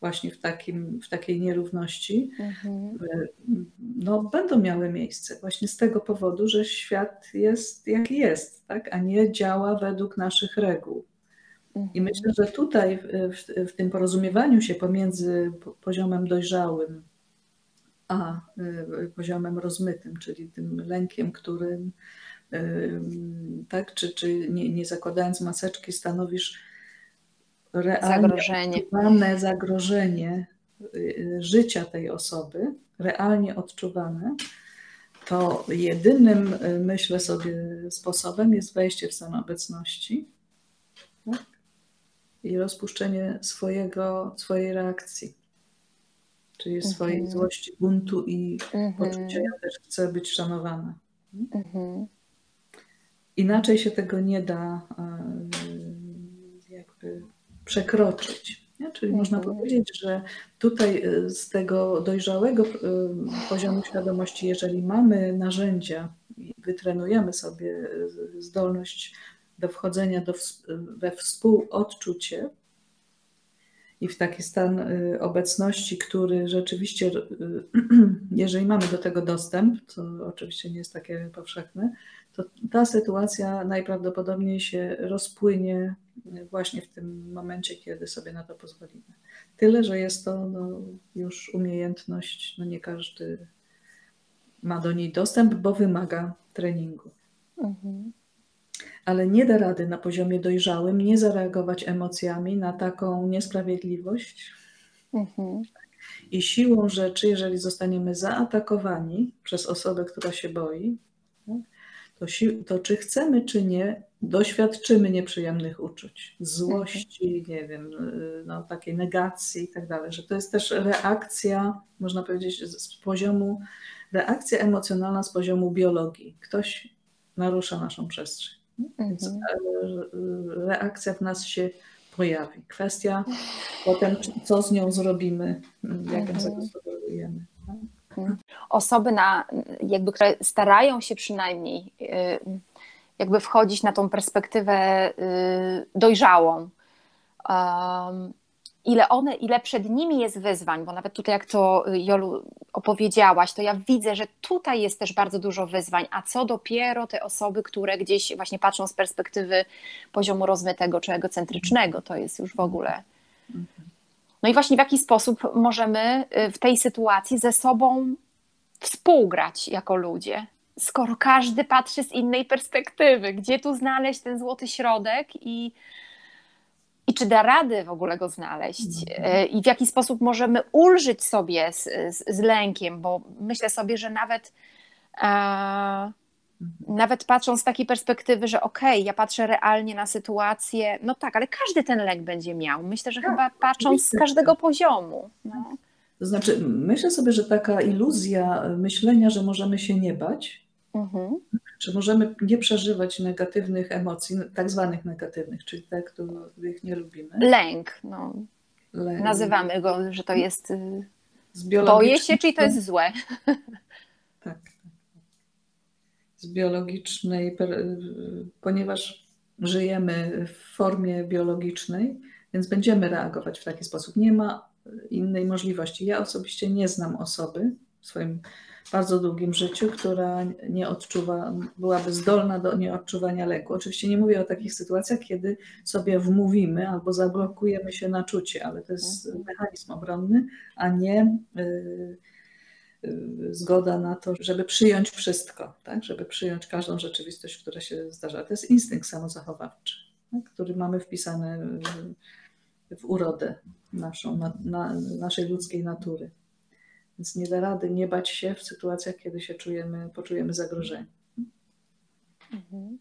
właśnie w, takim, w takiej nierówności, mhm. no, będą miały miejsce właśnie z tego powodu, że świat jest jaki jest, tak? a nie działa według naszych reguł. Mhm. I myślę, że tutaj w, w, tym porozumiewaniu się pomiędzy poziomem dojrzałym a y, poziomem rozmytym, czyli tym lękiem, którym tak, czy, czy nie, nie zakładając maseczki stanowisz realnie zagrożenie. zagrożenie y, życia tej osoby, realnie odczuwane, to jedynym, y, myślę sobie, sposobem jest wejście w stan obecności tak? i rozpuszczenie swojego, swojej reakcji, czyli swojej mhm. złości, buntu i mhm. poczucia, ja też chcę być szanowana. Mhm. Inaczej się tego nie da y, jakby przekroczyć. Nie? Czyli mhm. można powiedzieć, że tutaj y, z tego dojrzałego y, poziomu świadomości, jeżeli mamy narzędzia i wytrenujemy sobie y, zdolność do wchodzenia do, we współodczucie i w taki stan obecności, który rzeczywiście, jeżeli mamy do tego dostęp, co oczywiście nie jest takie powszechne, to ta sytuacja najprawdopodobniej się rozpłynie właśnie w tym momencie, kiedy sobie na to pozwolimy. Tyle, że jest to no, już umiejętność, no nie każdy ma do niej dostęp, bo wymaga treningu. Mhm. Ale nie da rady na poziomie dojrzałym nie zareagować emocjami na taką niesprawiedliwość. Mhm. I siłą rzeczy, jeżeli zostaniemy zaatakowani przez osobę, która się boi, to, si- to czy chcemy, czy nie, doświadczymy nieprzyjemnych uczuć, złości, mhm. nie wiem, y, no, takiej negacji i tak dalej, że to jest też reakcja, można powiedzieć, z poziomu, reakcja emocjonalna z poziomu biologii. Ktoś narusza naszą przestrzeń. Więc mhm. e, reakcja w nas się pojawi. Kwestia potem, co z nią zrobimy, jak ją mhm. zagospodarujemy. Osoby, na, jakby, które starają się przynajmniej y, jakby wchodzić na tą perspektywę y, dojrzałą. ile one, ile przed nimi jest wyzwań, bo nawet tutaj, jak to y, Jolu opowiedziałaś, to ja widzę, że tutaj jest też bardzo dużo wyzwań, a co dopiero te osoby, które gdzieś właśnie patrzą z perspektywy poziomu rozmytego czy egocentrycznego, to jest już w ogóle. No i właśnie w jaki sposób możemy y, w tej sytuacji ze sobą współgrać jako ludzie, skoro każdy patrzy z innej perspektywy, gdzie tu znaleźć ten złoty środek i, i czy da rady w ogóle go znaleźć mhm. y, i w jaki sposób możemy ulżyć sobie z, z, z lękiem, bo myślę sobie, że nawet e. Nawet patrząc z takiej perspektywy, że okej, okay, ja patrzę realnie na sytuację, no tak, ale każdy ten lek będzie miał. Myślę, że tak, chyba patrząc z każdego poziomu. No. To znaczy, myślę sobie, że taka iluzja myślenia, że możemy się nie bać, mhm. że możemy nie przeżywać negatywnych emocji, tak zwanych negatywnych, czyli te, których nie lubimy. Lęk, no. Lęk. Nazywamy go, że to jest. Y, boję się, czyli to jest złe. Tak z biologicznej, ponieważ żyjemy w formie biologicznej, więc będziemy reagować w taki sposób. Nie ma innej możliwości. Ja osobiście nie znam osoby w swoim bardzo długim życiu, która nie odczuwa, byłaby zdolna do nieodczuwania lęku. Oczywiście nie mówię o takich sytuacjach, kiedy sobie wmówimy albo zablokujemy się na czucie, ale to jest mhm. mechanizm obronny, a nie. Yy, Y, zgoda na to, żeby przyjąć wszystko, tak? żeby przyjąć każdą rzeczywistość, która się zdarza. To jest instynkt samozachowawczy, tak? który mamy wpisany w urodę naszą, na, na, naszej ludzkiej natury. Więc nie da rady nie bać się w sytuacjach, kiedy się czujemy, poczujemy zagrożenie. Mhm.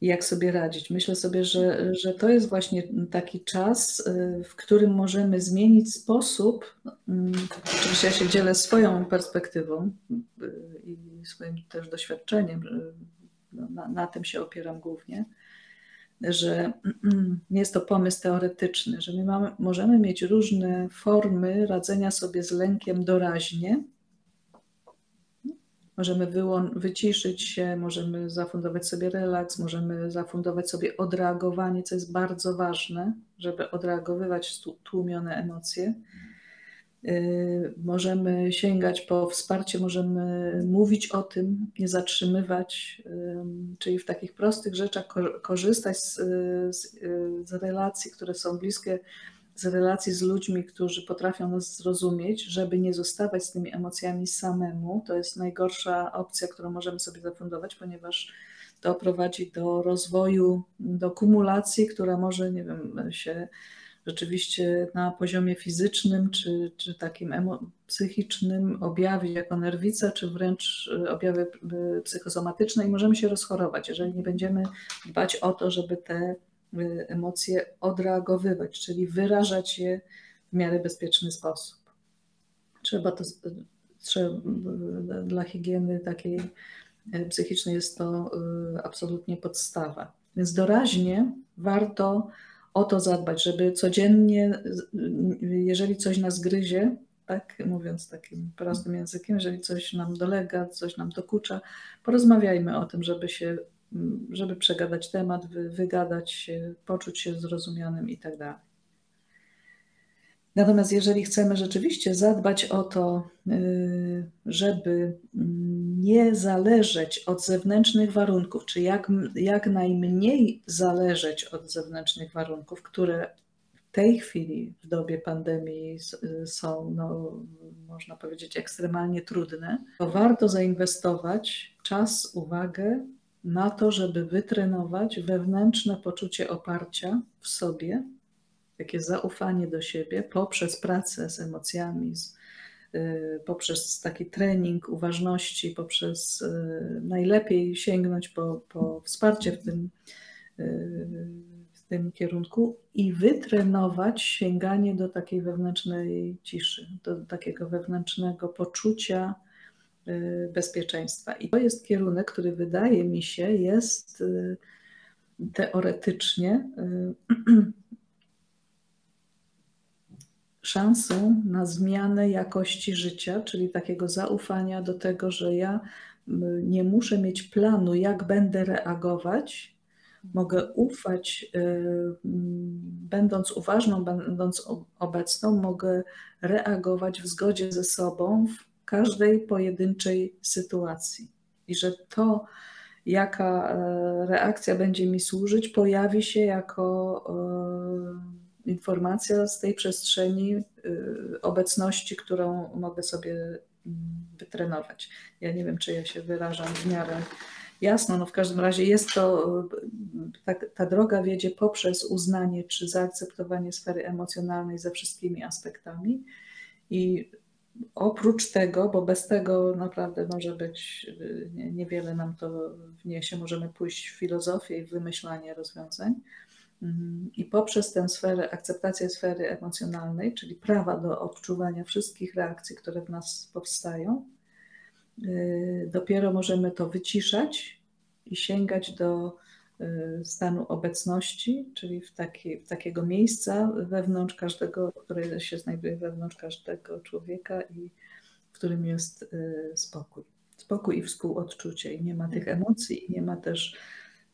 I jak sobie radzić. Myślę sobie, że, że to jest właśnie taki czas, y, w którym możemy zmienić sposób. Mm, oczywiście ja się dzielę swoją perspektywą y, i swoim też doświadczeniem, no, na, na tym się opieram głównie, że nie jest to pomysł teoretyczny, że my mamy, możemy mieć różne formy radzenia sobie z lękiem doraźnie Możemy wyciszyć się, możemy zafundować sobie relaks, możemy zafundować sobie odreagowanie, co jest bardzo ważne, żeby odreagowywać tłumione emocje. Y, możemy sięgać po wsparcie, możemy mówić o tym, nie zatrzymywać, czyli w takich prostych rzeczach korzystać z, z, z relacji, które są bliskie z relacji z ludźmi, którzy potrafią nas zrozumieć, żeby nie zostawać z tymi emocjami samemu. To jest najgorsza opcja, którą możemy sobie zafundować, ponieważ to prowadzi do rozwoju, do kumulacji, która może, nie wiem, się rzeczywiście na poziomie fizycznym czy, czy takim psychicznym objawić jako nerwica, czy wręcz objawy psychosomatyczne i możemy się rozchorować, jeżeli nie będziemy dbać o to, żeby te Y, emocje odreagowywać, czyli wyrażać je w miarę bezpieczny sposób. Trzeba to, trzeba, dla higieny takiej y, psychicznej jest to y, absolutnie podstawa. Więc doraźnie warto o to zadbać, żeby codziennie, jeżeli coś nas gryzie, tak mówiąc takim prostym językiem, jeżeli coś nam dolega, coś nam dokucza, porozmawiajmy o tym, żeby się żeby przegadać temat, wy, wygadać poczuć się zrozumianym i tak dalej. Natomiast jeżeli chcemy rzeczywiście zadbać o to, y, żeby nie zależeć od zewnętrznych warunków, czy jak, jak najmniej zależeć od zewnętrznych warunków, które w tej chwili w dobie pandemii są, no, można powiedzieć, ekstremalnie trudne, to warto zainwestować czas, uwagę na to, żeby wytrenować wewnętrzne poczucie oparcia w sobie, takie zaufanie do siebie poprzez pracę z emocjami, z, y, poprzez taki trening uważności, poprzez y, najlepiej sięgnąć po, po wsparcie w tym, y, w tym kierunku i wytrenować sięganie do takiej wewnętrznej ciszy, do takiego wewnętrznego poczucia bezpieczeństwa. I to jest kierunek, który wydaje mi się jest y, teoretycznie y, szansą na zmianę jakości życia, czyli takiego zaufania do tego, że ja nie muszę mieć planu, jak będę reagować. Mogę ufać, będąc uważną, będąc obecną, mogę reagować w zgodzie ze sobą, w każdej pojedynczej sytuacji. I że to, jaka e, reakcja będzie mi służyć, pojawi się jako e, informacja z tej przestrzeni e, obecności, którą mogę sobie mm, wytrenować. Ja nie wiem, czy ja się wyrażam w miarę jasno, no w każdym razie jest to, ta, ta droga wiedzie poprzez uznanie czy zaakceptowanie sfery emocjonalnej ze wszystkimi aspektami i oprócz tego, bo bez tego naprawdę może być, nie, niewiele nam to wniesie, możemy pójść w filozofię i wymyślanie rozwiązań. Mm, I poprzez tę sferę, akceptację sfery emocjonalnej, czyli prawa do odczuwania wszystkich reakcji, które w nas powstają, y, dopiero możemy to wyciszać i sięgać do Y, stanu obecności, czyli w, taki, w takiego miejsca wewnątrz każdego, które się znajduje wewnątrz każdego człowieka i w którym jest y, spokój. Spokój i współodczucie. I nie ma tych emocji, i nie ma też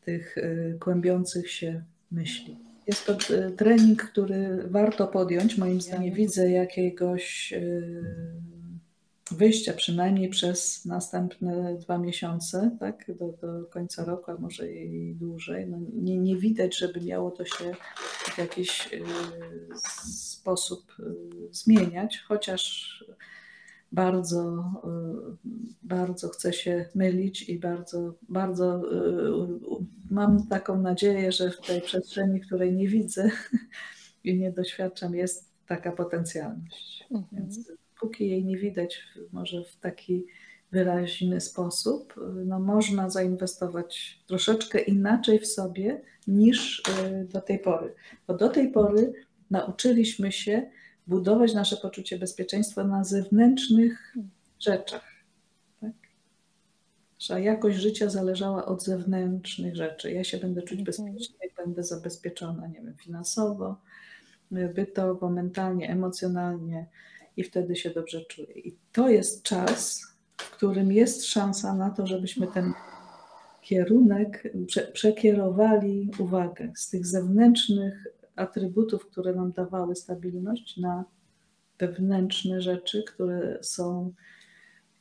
tych y, kłębiących się myśli. Jest to trening, który warto podjąć. Moim zdaniem widzę jakiegoś wyjścia przynajmniej przez następne dwa miesiące, tak, do, do końca roku, a może i dłużej. No nie, nie widać, żeby miało to się w jakiś y, sposób y, zmieniać, chociaż bardzo, y, bardzo chcę się mylić i bardzo, bardzo mam taką nadzieję, że w tej przestrzeni, której nie widzę i nie doświadczam, jest taka potencjalność. Mhm. Więc póki jej nie widać, może w taki wyraźny sposób, no można zainwestować troszeczkę inaczej w sobie niż y, do tej pory. Bo do tej pory nauczyliśmy się budować nasze poczucie bezpieczeństwa na zewnętrznych rzeczach. Tak? Że jakość życia zależała od zewnętrznych rzeczy. Ja się będę czuć mhm. bezpiecznie, będę zabezpieczona, nie wiem, finansowo, bytowo, mentalnie, emocjonalnie i wtedy się dobrze czuję. I to jest czas, w którym jest szansa na to, żebyśmy ten kierunek prze, przekierowali uwagę z tych zewnętrznych atrybutów, które nam dawały stabilność, na wewnętrzne rzeczy, które są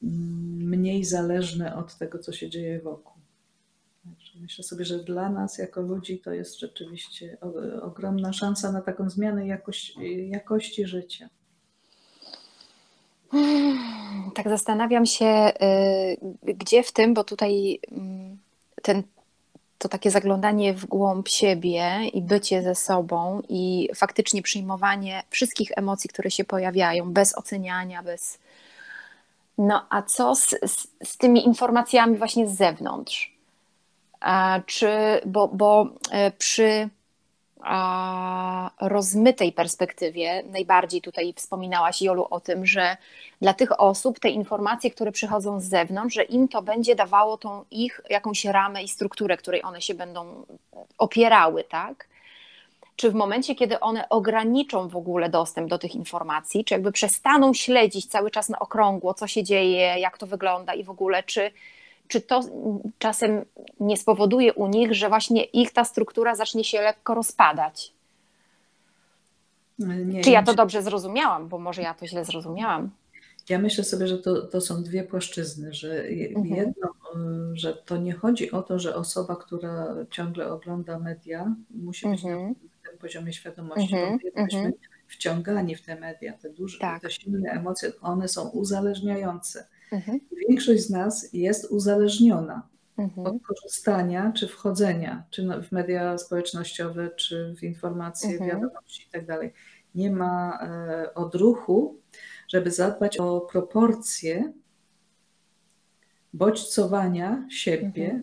mm, mniej zależne od tego, co się dzieje wokół. myślę sobie, że dla nas jako ludzi to jest rzeczywiście ogromna szansa na taką zmianę jakości, jakości życia. Tak zastanawiam się, y, gdzie w tym, bo tutaj mm, ten, to takie zaglądanie w głąb siebie i bycie ze sobą i faktycznie przyjmowanie wszystkich emocji, które się pojawiają, bez oceniania, bez. No a co z, z, z tymi informacjami właśnie z zewnątrz? A, czy, bo, bo e, przy rozmytej perspektywie, najbardziej tutaj wspominałaś Jolu o tym, że dla tych osób te informacje, które przychodzą z zewnątrz, że im to będzie dawało tą ich jakąś ramę i strukturę, której one się będą opierały, tak? Czy w momencie, kiedy one ograniczą w ogóle dostęp do tych informacji, czy jakby przestaną śledzić cały czas na okrągło, co się dzieje, jak to wygląda i w ogóle, czy czy to czasem nie spowoduje u nich, że właśnie ich ta struktura zacznie się lekko rozpadać? Nie, czy ja to dobrze zrozumiałam, bo może ja to źle zrozumiałam? Ja myślę sobie, że to, to są dwie płaszczyzny, że mhm. jedno, y, że to nie chodzi o to, że osoba, która ciągle ogląda media, musi być mhm. na tym poziomie świadomości, mhm. bo jesteśmy mhm. wciągani w te media, te duże, tak. te silne emocje, one są uzależniające. Mhm. Większość z nas jest uzależniona mhm. od korzystania czy wchodzenia, czy w media społecznościowe, czy w informacje, mhm. wiadomości itd. Tak Nie ma e, odruchu, żeby zadbać o proporcje bodźcowania siebie mhm.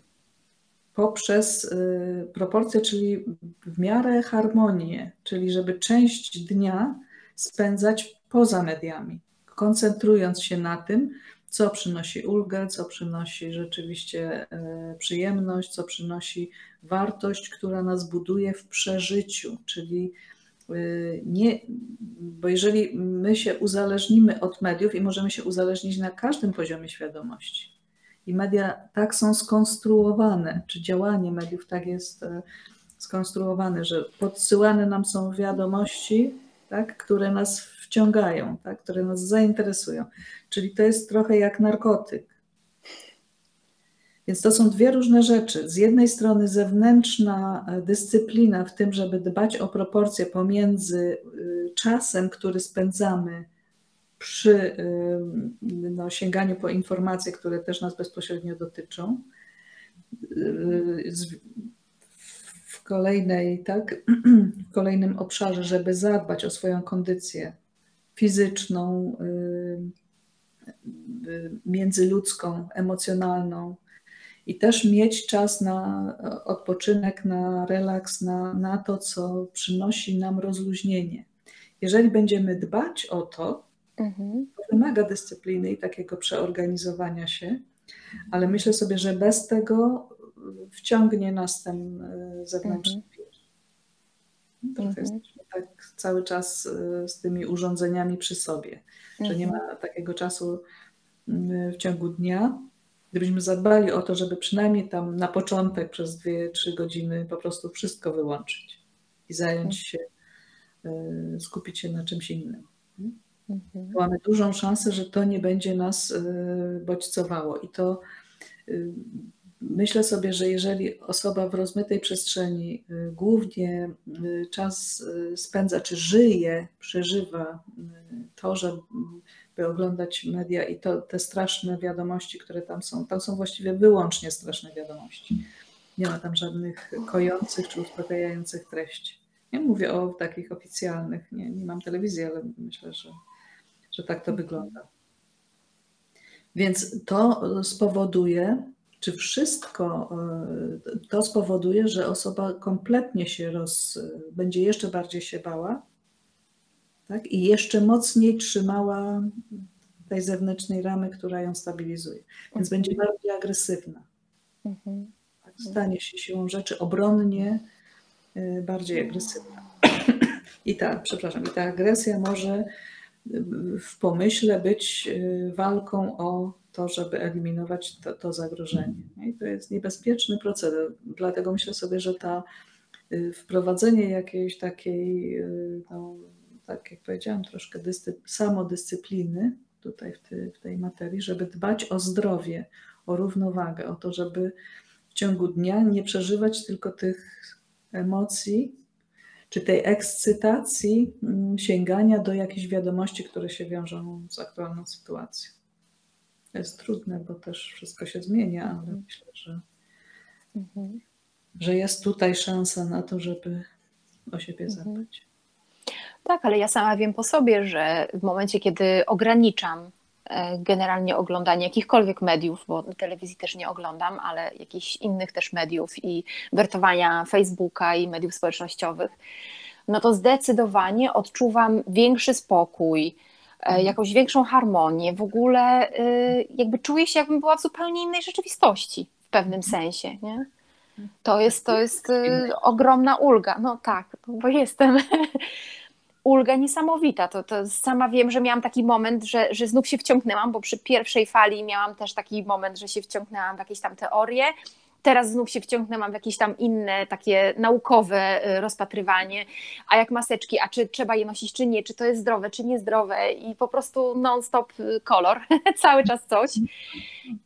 poprzez y, proporcje, czyli w miarę harmonię, czyli żeby część dnia spędzać poza mediami, koncentrując się na tym, co przynosi ulgę, co przynosi rzeczywiście e, przyjemność, co przynosi wartość, która nas buduje w przeżyciu, czyli e, nie, bo jeżeli my się uzależnimy od mediów i możemy się uzależnić na każdym poziomie świadomości, i media tak są skonstruowane, czy działanie mediów tak jest e, skonstruowane, że podsyłane nam są wiadomości, tak, które nas wciągają, tak, które nas zainteresują. Czyli to jest trochę jak narkotyk. Więc to są dwie różne rzeczy. Z jednej strony zewnętrzna e, dyscyplina w tym, żeby dbać o proporcje pomiędzy y, czasem, który spędzamy przy y, no, sięganiu po informacje, które też nas bezpośrednio dotyczą, y, w kolejnej, tak, w kolejnym obszarze, żeby zadbać o swoją kondycję fizyczną, międzyludzką, emocjonalną i też mieć czas na odpoczynek, na relaks, na, na to, co przynosi nam rozluźnienie. Jeżeli będziemy dbać o to, mhm. to wymaga dyscypliny i takiego przeorganizowania się, ale myślę sobie, że bez tego wciągnie nas ten e, zewnętrzny mhm. Trochę mhm. tak cały czas e, z tymi urządzeniami przy sobie, mhm. że nie ma mhm. takiego czasu mm, w ciągu dnia. Gdybyśmy zadbali o to, żeby przynajmniej tam na początek przez dwie, trzy godziny po prostu wszystko wyłączyć i zająć się, e, skupić się na czymś innym. Mhm. Mamy dużą szansę, że to nie będzie nas bodźcowało i to Myślę sobie, że jeżeli osoba w rozmytej przestrzeni y, głównie y, czas y, spędza, czy żyje, przeżywa to, żeby oglądać media i to, te straszne wiadomości, które tam są, tam są właściwie wyłącznie straszne wiadomości. Nie ma tam żadnych kojących czy uspokajających treści. Nie mówię o takich oficjalnych, nie, nie mam telewizji, ale myślę, że, że tak to wygląda. Więc to spowoduje, czy wszystko to spowoduje, że osoba kompletnie się roz, będzie jeszcze bardziej się bała, tak? I jeszcze mocniej trzymała tej zewnętrznej ramy, która ją stabilizuje. Więc mhm. będzie bardziej agresywna. Mhm. Tak? Stanie się siłą rzeczy obronnie y, bardziej agresywna. I ta, przepraszam, i ta agresja może y, w pomyśle być y, walką o to, żeby eliminować to, to zagrożenie. I to jest niebezpieczny proceder. Dlatego myślę sobie, że ta wprowadzenie jakiejś takiej no, tak jak powiedziałam, troszkę dyscyp- samodyscypliny tutaj w, ty, w tej materii, żeby dbać o zdrowie, o równowagę, o to, żeby w ciągu dnia nie przeżywać tylko tych emocji, czy tej ekscytacji, mm, sięgania do jakichś wiadomości, które się wiążą z aktualną sytuacją. To jest trudne, bo też wszystko się zmienia, ale mhm. myślę, że, mhm. że jest tutaj szansa na to, żeby o siebie mhm. zadbać. Tak, ale ja sama wiem po sobie, że w momencie, kiedy ograniczam e, generalnie oglądanie jakichkolwiek mediów, bo telewizji też nie oglądam, ale jakichś innych też mediów i wertowania Facebooka i mediów społecznościowych, no to zdecydowanie odczuwam większy spokój. Jakąś większą harmonię. W ogóle e, jakby czuję się, jakbym była w zupełnie innej rzeczywistości w pewnym mhm. sensie. Nie? To jest, to jest ogromna ulga. No tak, bo jestem. ulga niesamowita. To, to sama wiem, że miałam taki moment, że, że znów się wciągnęłam, bo przy pierwszej fali miałam też taki moment, że się wciągnęłam w jakieś tam teorie, Teraz znów się wciągnęłam w jakieś tam inne takie naukowe y, rozpatrywanie, a jak maseczki, a czy trzeba je nosić, czy nie, czy to jest zdrowe, czy niezdrowe i po prostu non-stop y, kolor, cały czas coś.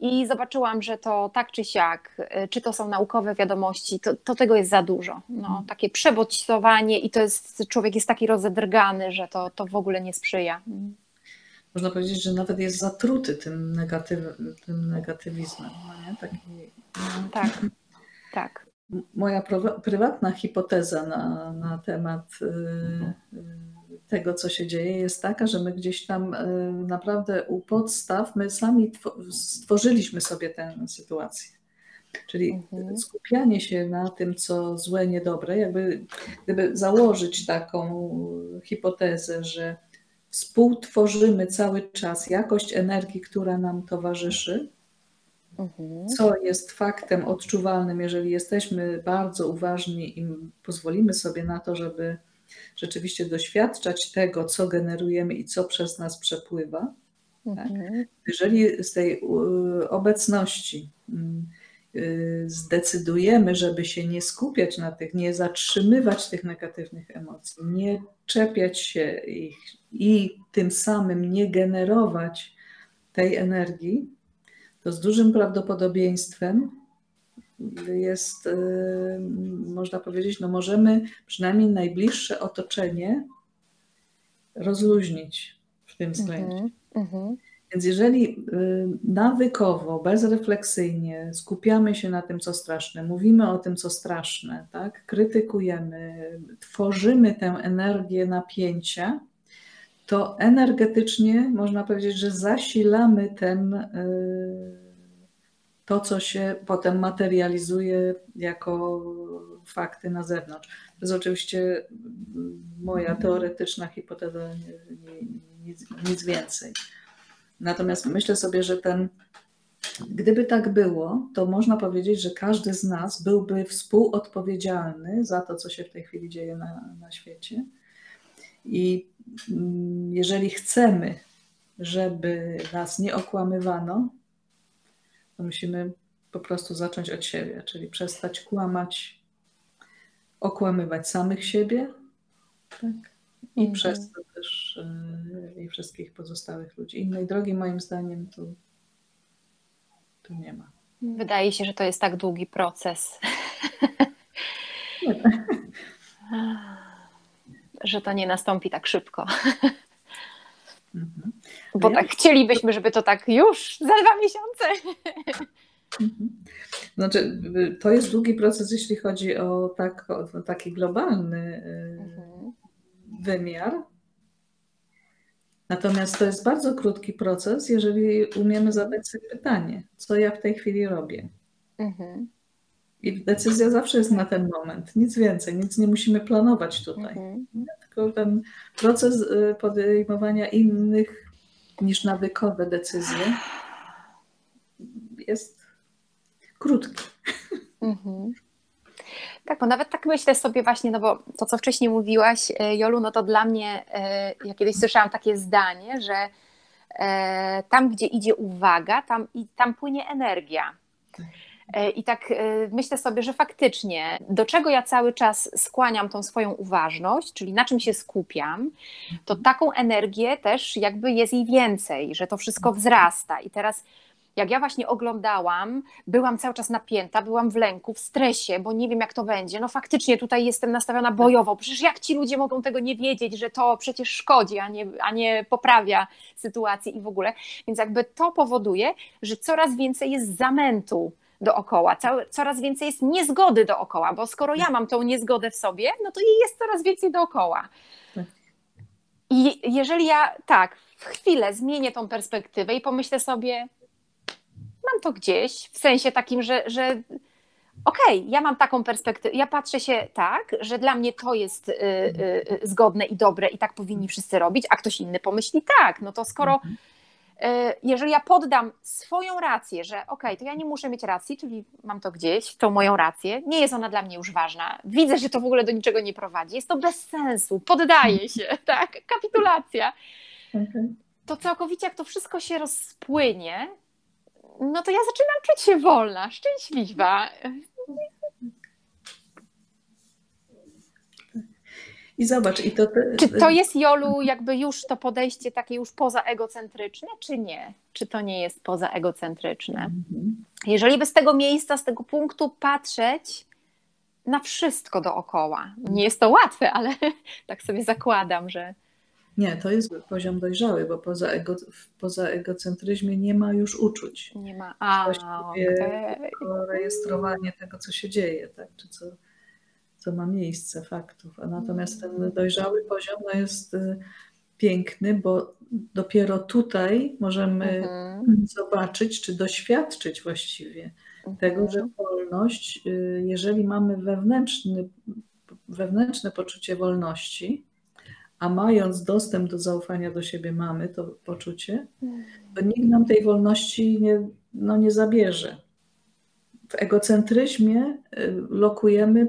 I zobaczyłam, że to tak czy siak, y, czy to są naukowe wiadomości, to, to tego jest za dużo. No, takie przebodźcowanie i to jest, człowiek jest taki rozedrgany, że to, to w ogóle nie sprzyja można powiedzieć, że nawet jest zatruty tym, negatyw, tym negatywizmem. No nie? Taki. Tak, tak. Moja prywatna hipoteza na, na temat y, y, tego, co się dzieje, jest taka, że my gdzieś tam y, naprawdę u podstaw, my sami stworzyliśmy sobie tę sytuację. Czyli mhm. skupianie się na tym, co złe, niedobre, jakby gdyby założyć taką hipotezę, że współtworzymy cały czas jakość energii, która nam towarzyszy, mhm. Co jest faktem odczuwalnym, jeżeli jesteśmy bardzo uważni i pozwolimy sobie na to, żeby rzeczywiście doświadczać tego, co generujemy i co przez nas przepływa. Tak? Mhm. Jeżeli z tej obecności mm, y, zdecydujemy, żeby się nie skupiać na tych, nie zatrzymywać tych negatywnych emocji, nie czepiać się ich, i tym samym nie generować tej energii, to z dużym prawdopodobieństwem jest, y, można powiedzieć, no możemy przynajmniej najbliższe otoczenie rozluźnić w tym względzie. Mm -hmm. Więc jeżeli y, nawykowo, bezrefleksyjnie skupiamy się na tym, co straszne, mówimy o tym, co straszne, tak? krytykujemy, tworzymy tę energię napięcia, to energetycznie można powiedzieć, że zasilamy ten, y, to, co się potem materializuje jako fakty na zewnątrz. To jest oczywiście moja teoretyczna hipoteza, nic, nic więcej. Natomiast myślę sobie, że ten, gdyby tak było, to można powiedzieć, że każdy z nas byłby współodpowiedzialny za to, co się w tej chwili dzieje na, na świecie. I mm, jeżeli chcemy, żeby nas nie okłamywano, to musimy po prostu zacząć od siebie, czyli przestać kłamać, okłamywać samych siebie, tak? I mm -hmm. przez to też yy, i wszystkich pozostałych ludzi. Innej drogi moim zdaniem tu, tu nie ma. Wydaje się, że to jest tak długi proces. że to nie nastąpi tak szybko. Mhm. Bo tak chcielibyśmy, żeby to tak już za dwa miesiące. Mhm. Znaczy, to jest długi proces, jeśli chodzi o, tak, o taki globalny y, mhm. wymiar. Natomiast to jest bardzo krótki proces, jeżeli umiemy zadać sobie pytanie, co ja w tej chwili robię. Mhm. I decyzja zawsze jest na ten moment, nic więcej, nic nie musimy planować tutaj. Mhm. Tylko ten proces y, podejmowania innych niż nawykowe decyzje jest krótki. Mhm. Tak, bo nawet tak myślę sobie właśnie, no bo to, co wcześniej mówiłaś, e, Jolu, no to dla mnie, e, ja kiedyś słyszałam takie zdanie, że e, tam, gdzie idzie uwaga, tam, tam płynie energia. I tak myślę sobie, że faktycznie, do czego ja cały czas skłaniam tą swoją uważność, czyli na czym się skupiam, to taką energię też jakby jest jej więcej, że to wszystko wzrasta. I teraz jak ja właśnie oglądałam, byłam cały czas napięta, byłam w lęku, w stresie, bo nie wiem jak to będzie. No faktycznie tutaj jestem nastawiona bojowo. Przecież jak ci ludzie mogą tego nie wiedzieć, że to przecież szkodzi, a nie, a nie poprawia sytuacji i w ogóle. Więc jakby to powoduje, że coraz więcej jest zamętu dookoła, coraz więcej jest niezgody dookoła, bo skoro ja mam tą niezgodę w sobie, no to jej jest coraz więcej dookoła. Tak. I jeżeli ja tak, w chwilę zmienię tą perspektywę i pomyślę sobie, mam to gdzieś, w sensie takim, że, że okej, okay, ja mam taką perspektywę, ja patrzę się tak, że dla mnie to jest y, y, y, zgodne i dobre i tak powinni wszyscy robić, a ktoś inny pomyśli tak, no to skoro, mhm. Y, jeżeli ja poddam swoją rację, że okej, okay, to ja nie muszę mieć racji, czyli mam to gdzieś, tą moją rację, nie jest ona dla mnie już ważna, widzę, że to w ogóle do niczego nie prowadzi, jest to bez sensu, poddaję się, tak, kapitulacja, to całkowicie jak to wszystko się rozpłynie, no to ja zaczynam czuć się wolna, szczęśliwa. I zobacz, i to. Te... Czy to jest Jolu, jakby już to podejście takie już pozaegocentryczne, czy nie? Czy to nie jest pozaegocentryczne? Mhm. Jeżeli by z tego miejsca, z tego punktu patrzeć na wszystko dookoła. Nie jest to łatwe, ale tak sobie zakładam, że, nie, to jest poziom dojrzały, bo poza, ego, poza egocentryzmie nie ma już uczuć. Nie ma. A, okay. rejestrowanie tego, co się dzieje, tak? czy co, co ma miejsce, faktów. A natomiast ten mm. dojrzały poziom no jest y, piękny, bo dopiero tutaj możemy mhm. zobaczyć, czy doświadczyć właściwie mhm. tego, że wolność, y, jeżeli mamy wewnętrzny, wewnętrzne poczucie wolności, a mając dostęp do zaufania do siebie mamy, to poczucie, to nikt nam tej wolności nie, no nie zabierze. W egocentryzmie y, lokujemy, y,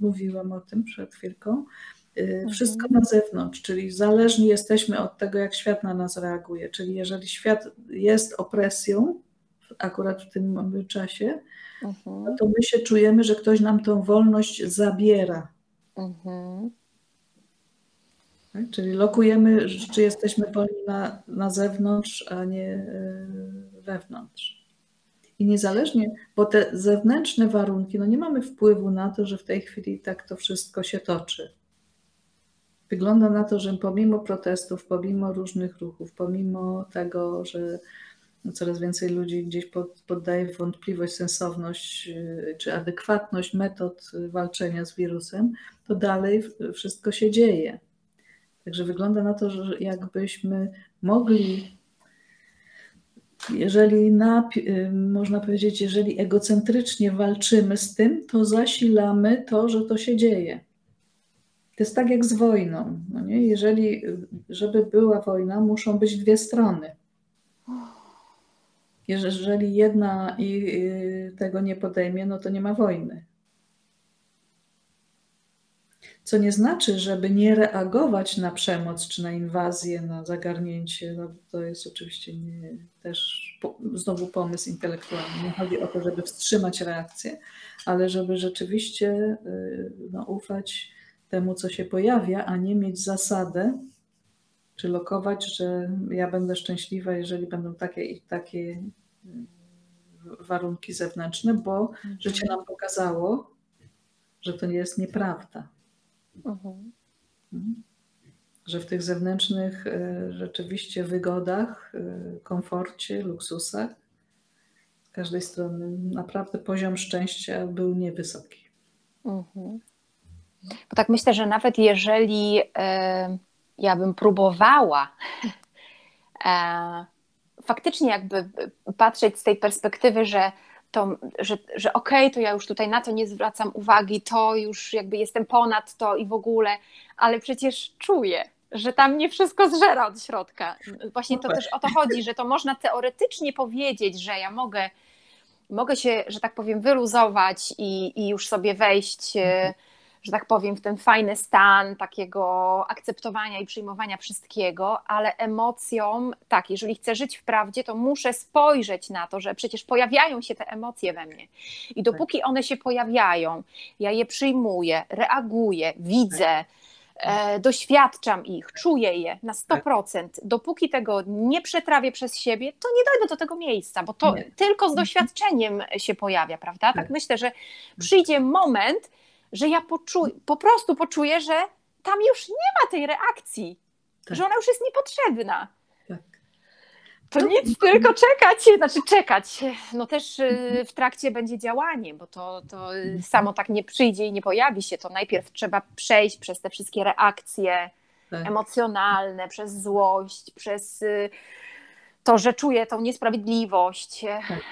mówiłam o tym przed chwilką, y, mhm. wszystko na zewnątrz, czyli zależni jesteśmy od tego, jak świat na nas reaguje. Czyli jeżeli świat jest opresją, akurat w tym czasie, mhm. no to my się czujemy, że ktoś nam tą wolność zabiera. Mhm. Tak? Czyli lokujemy, czy jesteśmy wolni na, na zewnątrz, a nie wewnątrz. I niezależnie, bo te zewnętrzne warunki, no nie mamy wpływu na to, że w tej chwili tak to wszystko się toczy. Wygląda na to, że pomimo protestów, pomimo różnych ruchów, pomimo tego, że coraz więcej ludzi gdzieś pod, poddaje wątpliwość sensowność e, czy adekwatność metod walczenia z wirusem, to dalej wszystko się dzieje. Także wygląda na to, że jakbyśmy mogli, jeżeli na, y, można powiedzieć, jeżeli egocentrycznie walczymy z tym, to zasilamy to, że to się dzieje. To jest tak jak z wojną. No nie? Jeżeli, żeby była wojna, muszą być dwie strony. Jeżeli jedna i y, tego nie podejmie, no to nie ma wojny. Co nie znaczy, żeby nie reagować na przemoc czy na inwazję, na zagarnięcie. No, to jest oczywiście nie, też po, znowu pomysł intelektualny. Nie chodzi o to, żeby wstrzymać reakcję, ale żeby rzeczywiście y, no, ufać temu, co się pojawia, a nie mieć zasadę, czy lokować, że ja będę szczęśliwa, jeżeli będą takie i takie y, warunki zewnętrzne, bo życie nam pokazało, że to nie jest nieprawda. Mhm. Że w tych zewnętrznych e, rzeczywiście wygodach, e, komforcie, luksusach z każdej strony naprawdę poziom szczęścia był niewysoki. Mhm. Bo tak myślę, że nawet jeżeli, e, ja bym próbowała faktycznie jakby patrzeć z tej perspektywy, że to, że, że okej, okay, to ja już tutaj na to nie zwracam uwagi, to już jakby jestem ponad to i w ogóle, ale przecież czuję, że tam nie wszystko zżera od środka. Właśnie to też o to chodzi, że to można teoretycznie powiedzieć, że ja mogę, mogę się, że tak powiem, wyluzować i, i już sobie wejść. Mhm że tak powiem, w ten fajny stan takiego akceptowania i przyjmowania wszystkiego, ale emocją, tak, jeżeli chcę żyć w prawdzie, to muszę spojrzeć na to, że przecież pojawiają się te emocje we mnie. I dopóki one się pojawiają, ja je przyjmuję, reaguję, widzę, e, doświadczam ich, czuję je na 100%. Dopóki tego nie przetrawię przez siebie, to nie dojdę do tego miejsca, bo to nie. tylko z mhm. doświadczeniem się pojawia, prawda? Tak, tak myślę, że przyjdzie moment, że ja poczuję, po prostu poczuję, że tam już nie ma tej reakcji, tak. że ona już jest niepotrzebna. Tak. To no, nic, tylko czekać, znaczy czekać. No też y, w trakcie będzie działanie, bo to, to mhm. samo tak nie przyjdzie i nie pojawi się. To najpierw trzeba przejść przez te wszystkie reakcje tak. emocjonalne, przez złość, przez y, to, że czuję tą niesprawiedliwość. Tak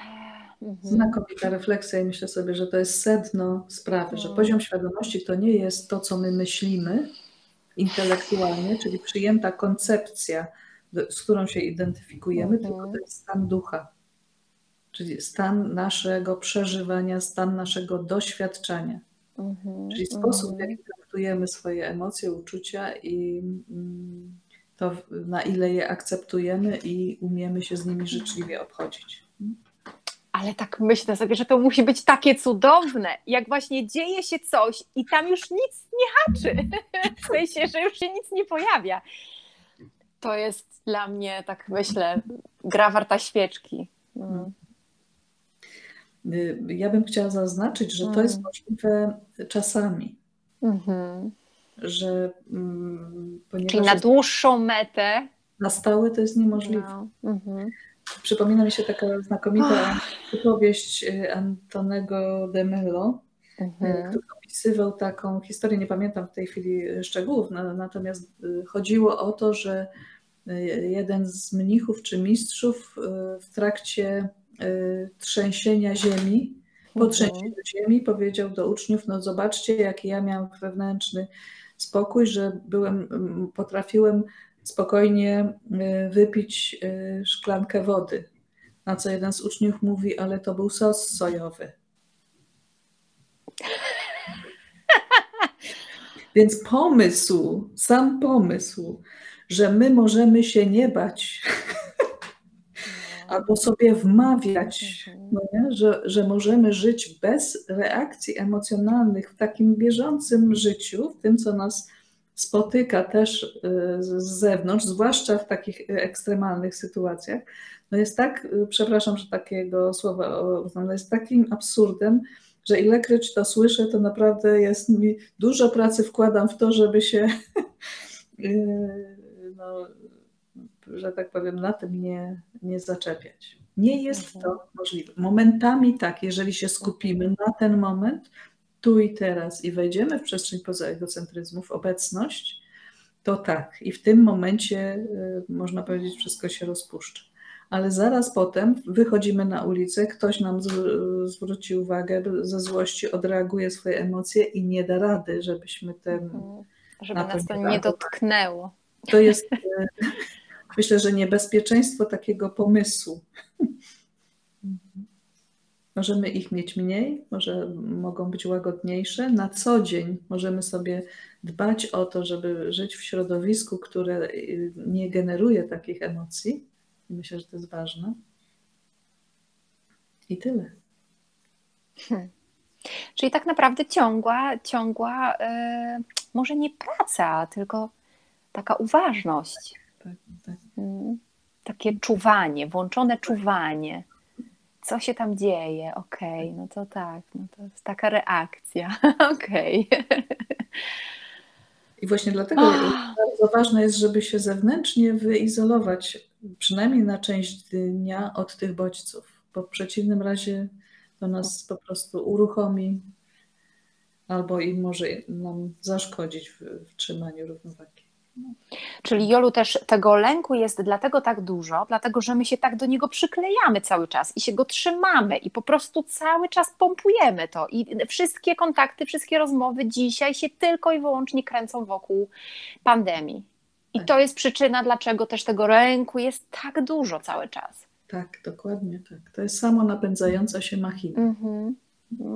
Mhm. Znakomita refleksja i myślę sobie, że to jest sedno sprawy, że poziom świadomości to nie jest to, co my myślimy intelektualnie, czyli przyjęta koncepcja, z którą się identyfikujemy, mhm. tylko to jest stan ducha. Czyli stan naszego przeżywania, stan naszego doświadczenia. Mhm. Czyli sposób, w jaki traktujemy swoje emocje, uczucia i mm, to, na ile je akceptujemy i umiemy się z nimi życzliwie obchodzić ale tak myślę sobie, że to musi być takie cudowne, jak właśnie dzieje się coś i tam już nic nie haczy, w sensie, że już się nic nie pojawia. To jest dla mnie, tak myślę, gra warta świeczki. Mm. Ja bym chciała zaznaczyć, że to jest mm. możliwe czasami. Mm-hmm. Że, mm, Czyli na dłuższą metę. Na stałe to jest niemożliwe. No. Mm-hmm. Przypomina mi się taka znakomita opowieść y, Antonego de Mello, y, mhm. który opisywał taką historię, nie pamiętam w tej chwili szczegółów, natomiast y, chodziło o to, że jeden z mnichów czy mistrzów w trakcie trzęsienia ziemi, po mhm. trzęsieniu ziemi powiedział do uczniów, no zobaczcie jaki ja miałem wewnętrzny spokój, że byłem, potrafiłem spokojnie y, wypić y, szklankę wody. Na co jeden z uczniów mówi, ale to był sos sojowy. Więc pomysł, sam pomysł, że my możemy się nie bać, albo sobie wmawiać, mhm. no nie? Że, że możemy żyć bez reakcji emocjonalnych w takim bieżącym życiu, w tym, co nas spotyka też y, z zewnątrz, zwłaszcza w takich ekstremalnych sytuacjach, no jest tak, y, przepraszam, że takiego słowa uznam, jest takim absurdem, że ilekroć to słyszę, to naprawdę jest mi dużo pracy wkładam w to, żeby się, y, no, że tak powiem, na tym nie, nie zaczepiać. Nie jest mhm. to możliwe. Momentami tak, jeżeli się skupimy na ten moment, tu i teraz i wejdziemy w przestrzeń poza egocentryzmu, w obecność, to tak. I w tym momencie, y, można powiedzieć, wszystko się rozpuszcza. Ale zaraz potem wychodzimy na ulicę, ktoś nam zwróci uwagę, ze złości odreaguje swoje emocje i nie da rady, żebyśmy ten. Mhm. Żeby nas to nie dotknęło. To jest, y, myślę, że niebezpieczeństwo takiego pomysłu. Możemy ich mieć mniej, może mogą być łagodniejsze. Na co dzień możemy sobie dbać o to, żeby żyć w środowisku, które y, nie generuje takich emocji. Myślę, że to jest ważne. I tyle. Hmm. Czyli tak naprawdę ciągła, ciągła yy, może nie praca, tylko taka uważność. Tak, tak. Yy, takie czuwanie, włączone czuwanie co się tam dzieje, okej, okay, no to tak, no to jest taka reakcja, okej. Okay. I właśnie dlatego oh. bardzo ważne jest, żeby się zewnętrznie wyizolować, przynajmniej na część dnia od tych bodźców, bo w przeciwnym razie to nas po prostu uruchomi albo i może nam zaszkodzić w, w trzymaniu równowagi. Czyli Jolu też tego lęku jest dlatego tak dużo, dlatego że my się tak do niego przyklejamy cały czas i się go trzymamy i po prostu cały czas pompujemy to i wszystkie kontakty, wszystkie rozmowy dzisiaj się tylko i wyłącznie kręcą wokół pandemii. I to jest przyczyna, dlaczego też tego lęku jest tak dużo cały czas. Tak, dokładnie tak. To jest samo napędzająca się machina. Mhm.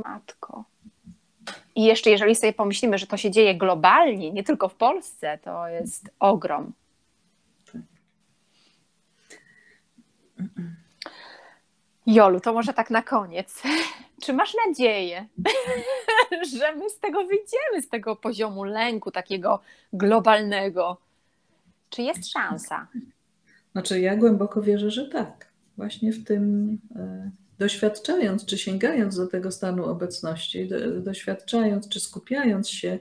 Matko. I jeszcze, jeżeli sobie pomyślimy, że to się dzieje globalnie, nie tylko w Polsce, to jest ogrom. Jolu, to może tak na koniec. Czy masz nadzieję, że my z tego wyjdziemy, z tego poziomu lęku takiego globalnego? Czy jest szansa? Znaczy, ja głęboko wierzę, że tak. Właśnie w tym e, doświadczając czy sięgając do tego stanu obecności, do, doświadczając czy skupiając się,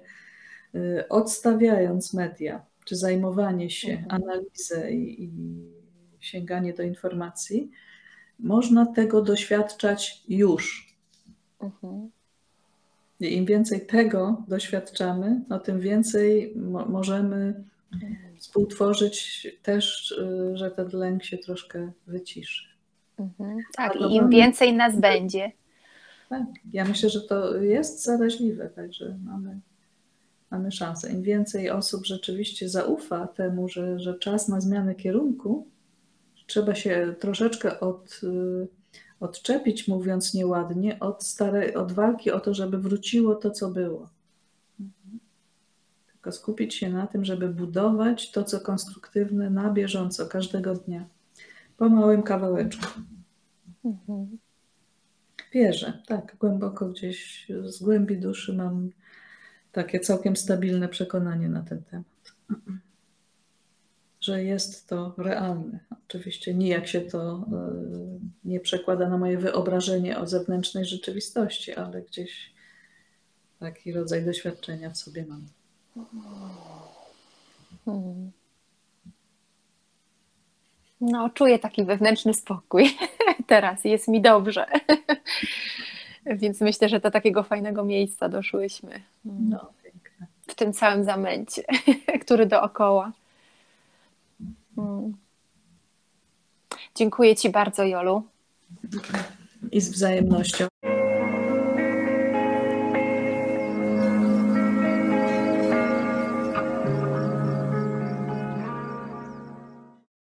y, odstawiając media, czy zajmowanie się, mhm. analizę i, i sięganie do informacji, można tego doświadczać już. Mhm. I im więcej tego doświadczamy, no tym więcej mo możemy mhm. współtworzyć też, y, że ten lęk się troszkę wyciszy. Mhm. Tak, i im więcej nas będzie. Tak, ja myślę, że to jest zaraźliwe, także mamy, mamy szansę. Im więcej osób rzeczywiście zaufa temu, że, że czas na zmianę kierunku, trzeba się troszeczkę od, y, odczepić, mówiąc nieładnie, od, starej, od walki o to, żeby wróciło to, co było. Tylko skupić się na tym, żeby budować to, co konstruktywne na bieżąco, każdego dnia po małym kawałeczku. Mhm. Wierzę, tak, głęboko gdzieś z głębi duszy mam takie całkiem stabilne przekonanie na ten temat. Że jest to realne. Oczywiście nijak się to e, nie przekłada na moje wyobrażenie o zewnętrznej rzeczywistości, ale gdzieś taki rodzaj doświadczenia w sobie mam. Hmm. No, czuję taki wewnętrzny spokój teraz, jest mi dobrze. Więc myślę, że do takiego fajnego miejsca doszłyśmy. No, w tym całym zamęcie, który dookoła. Mm. Dziękuję Ci bardzo, Jolu. I z wzajemnością.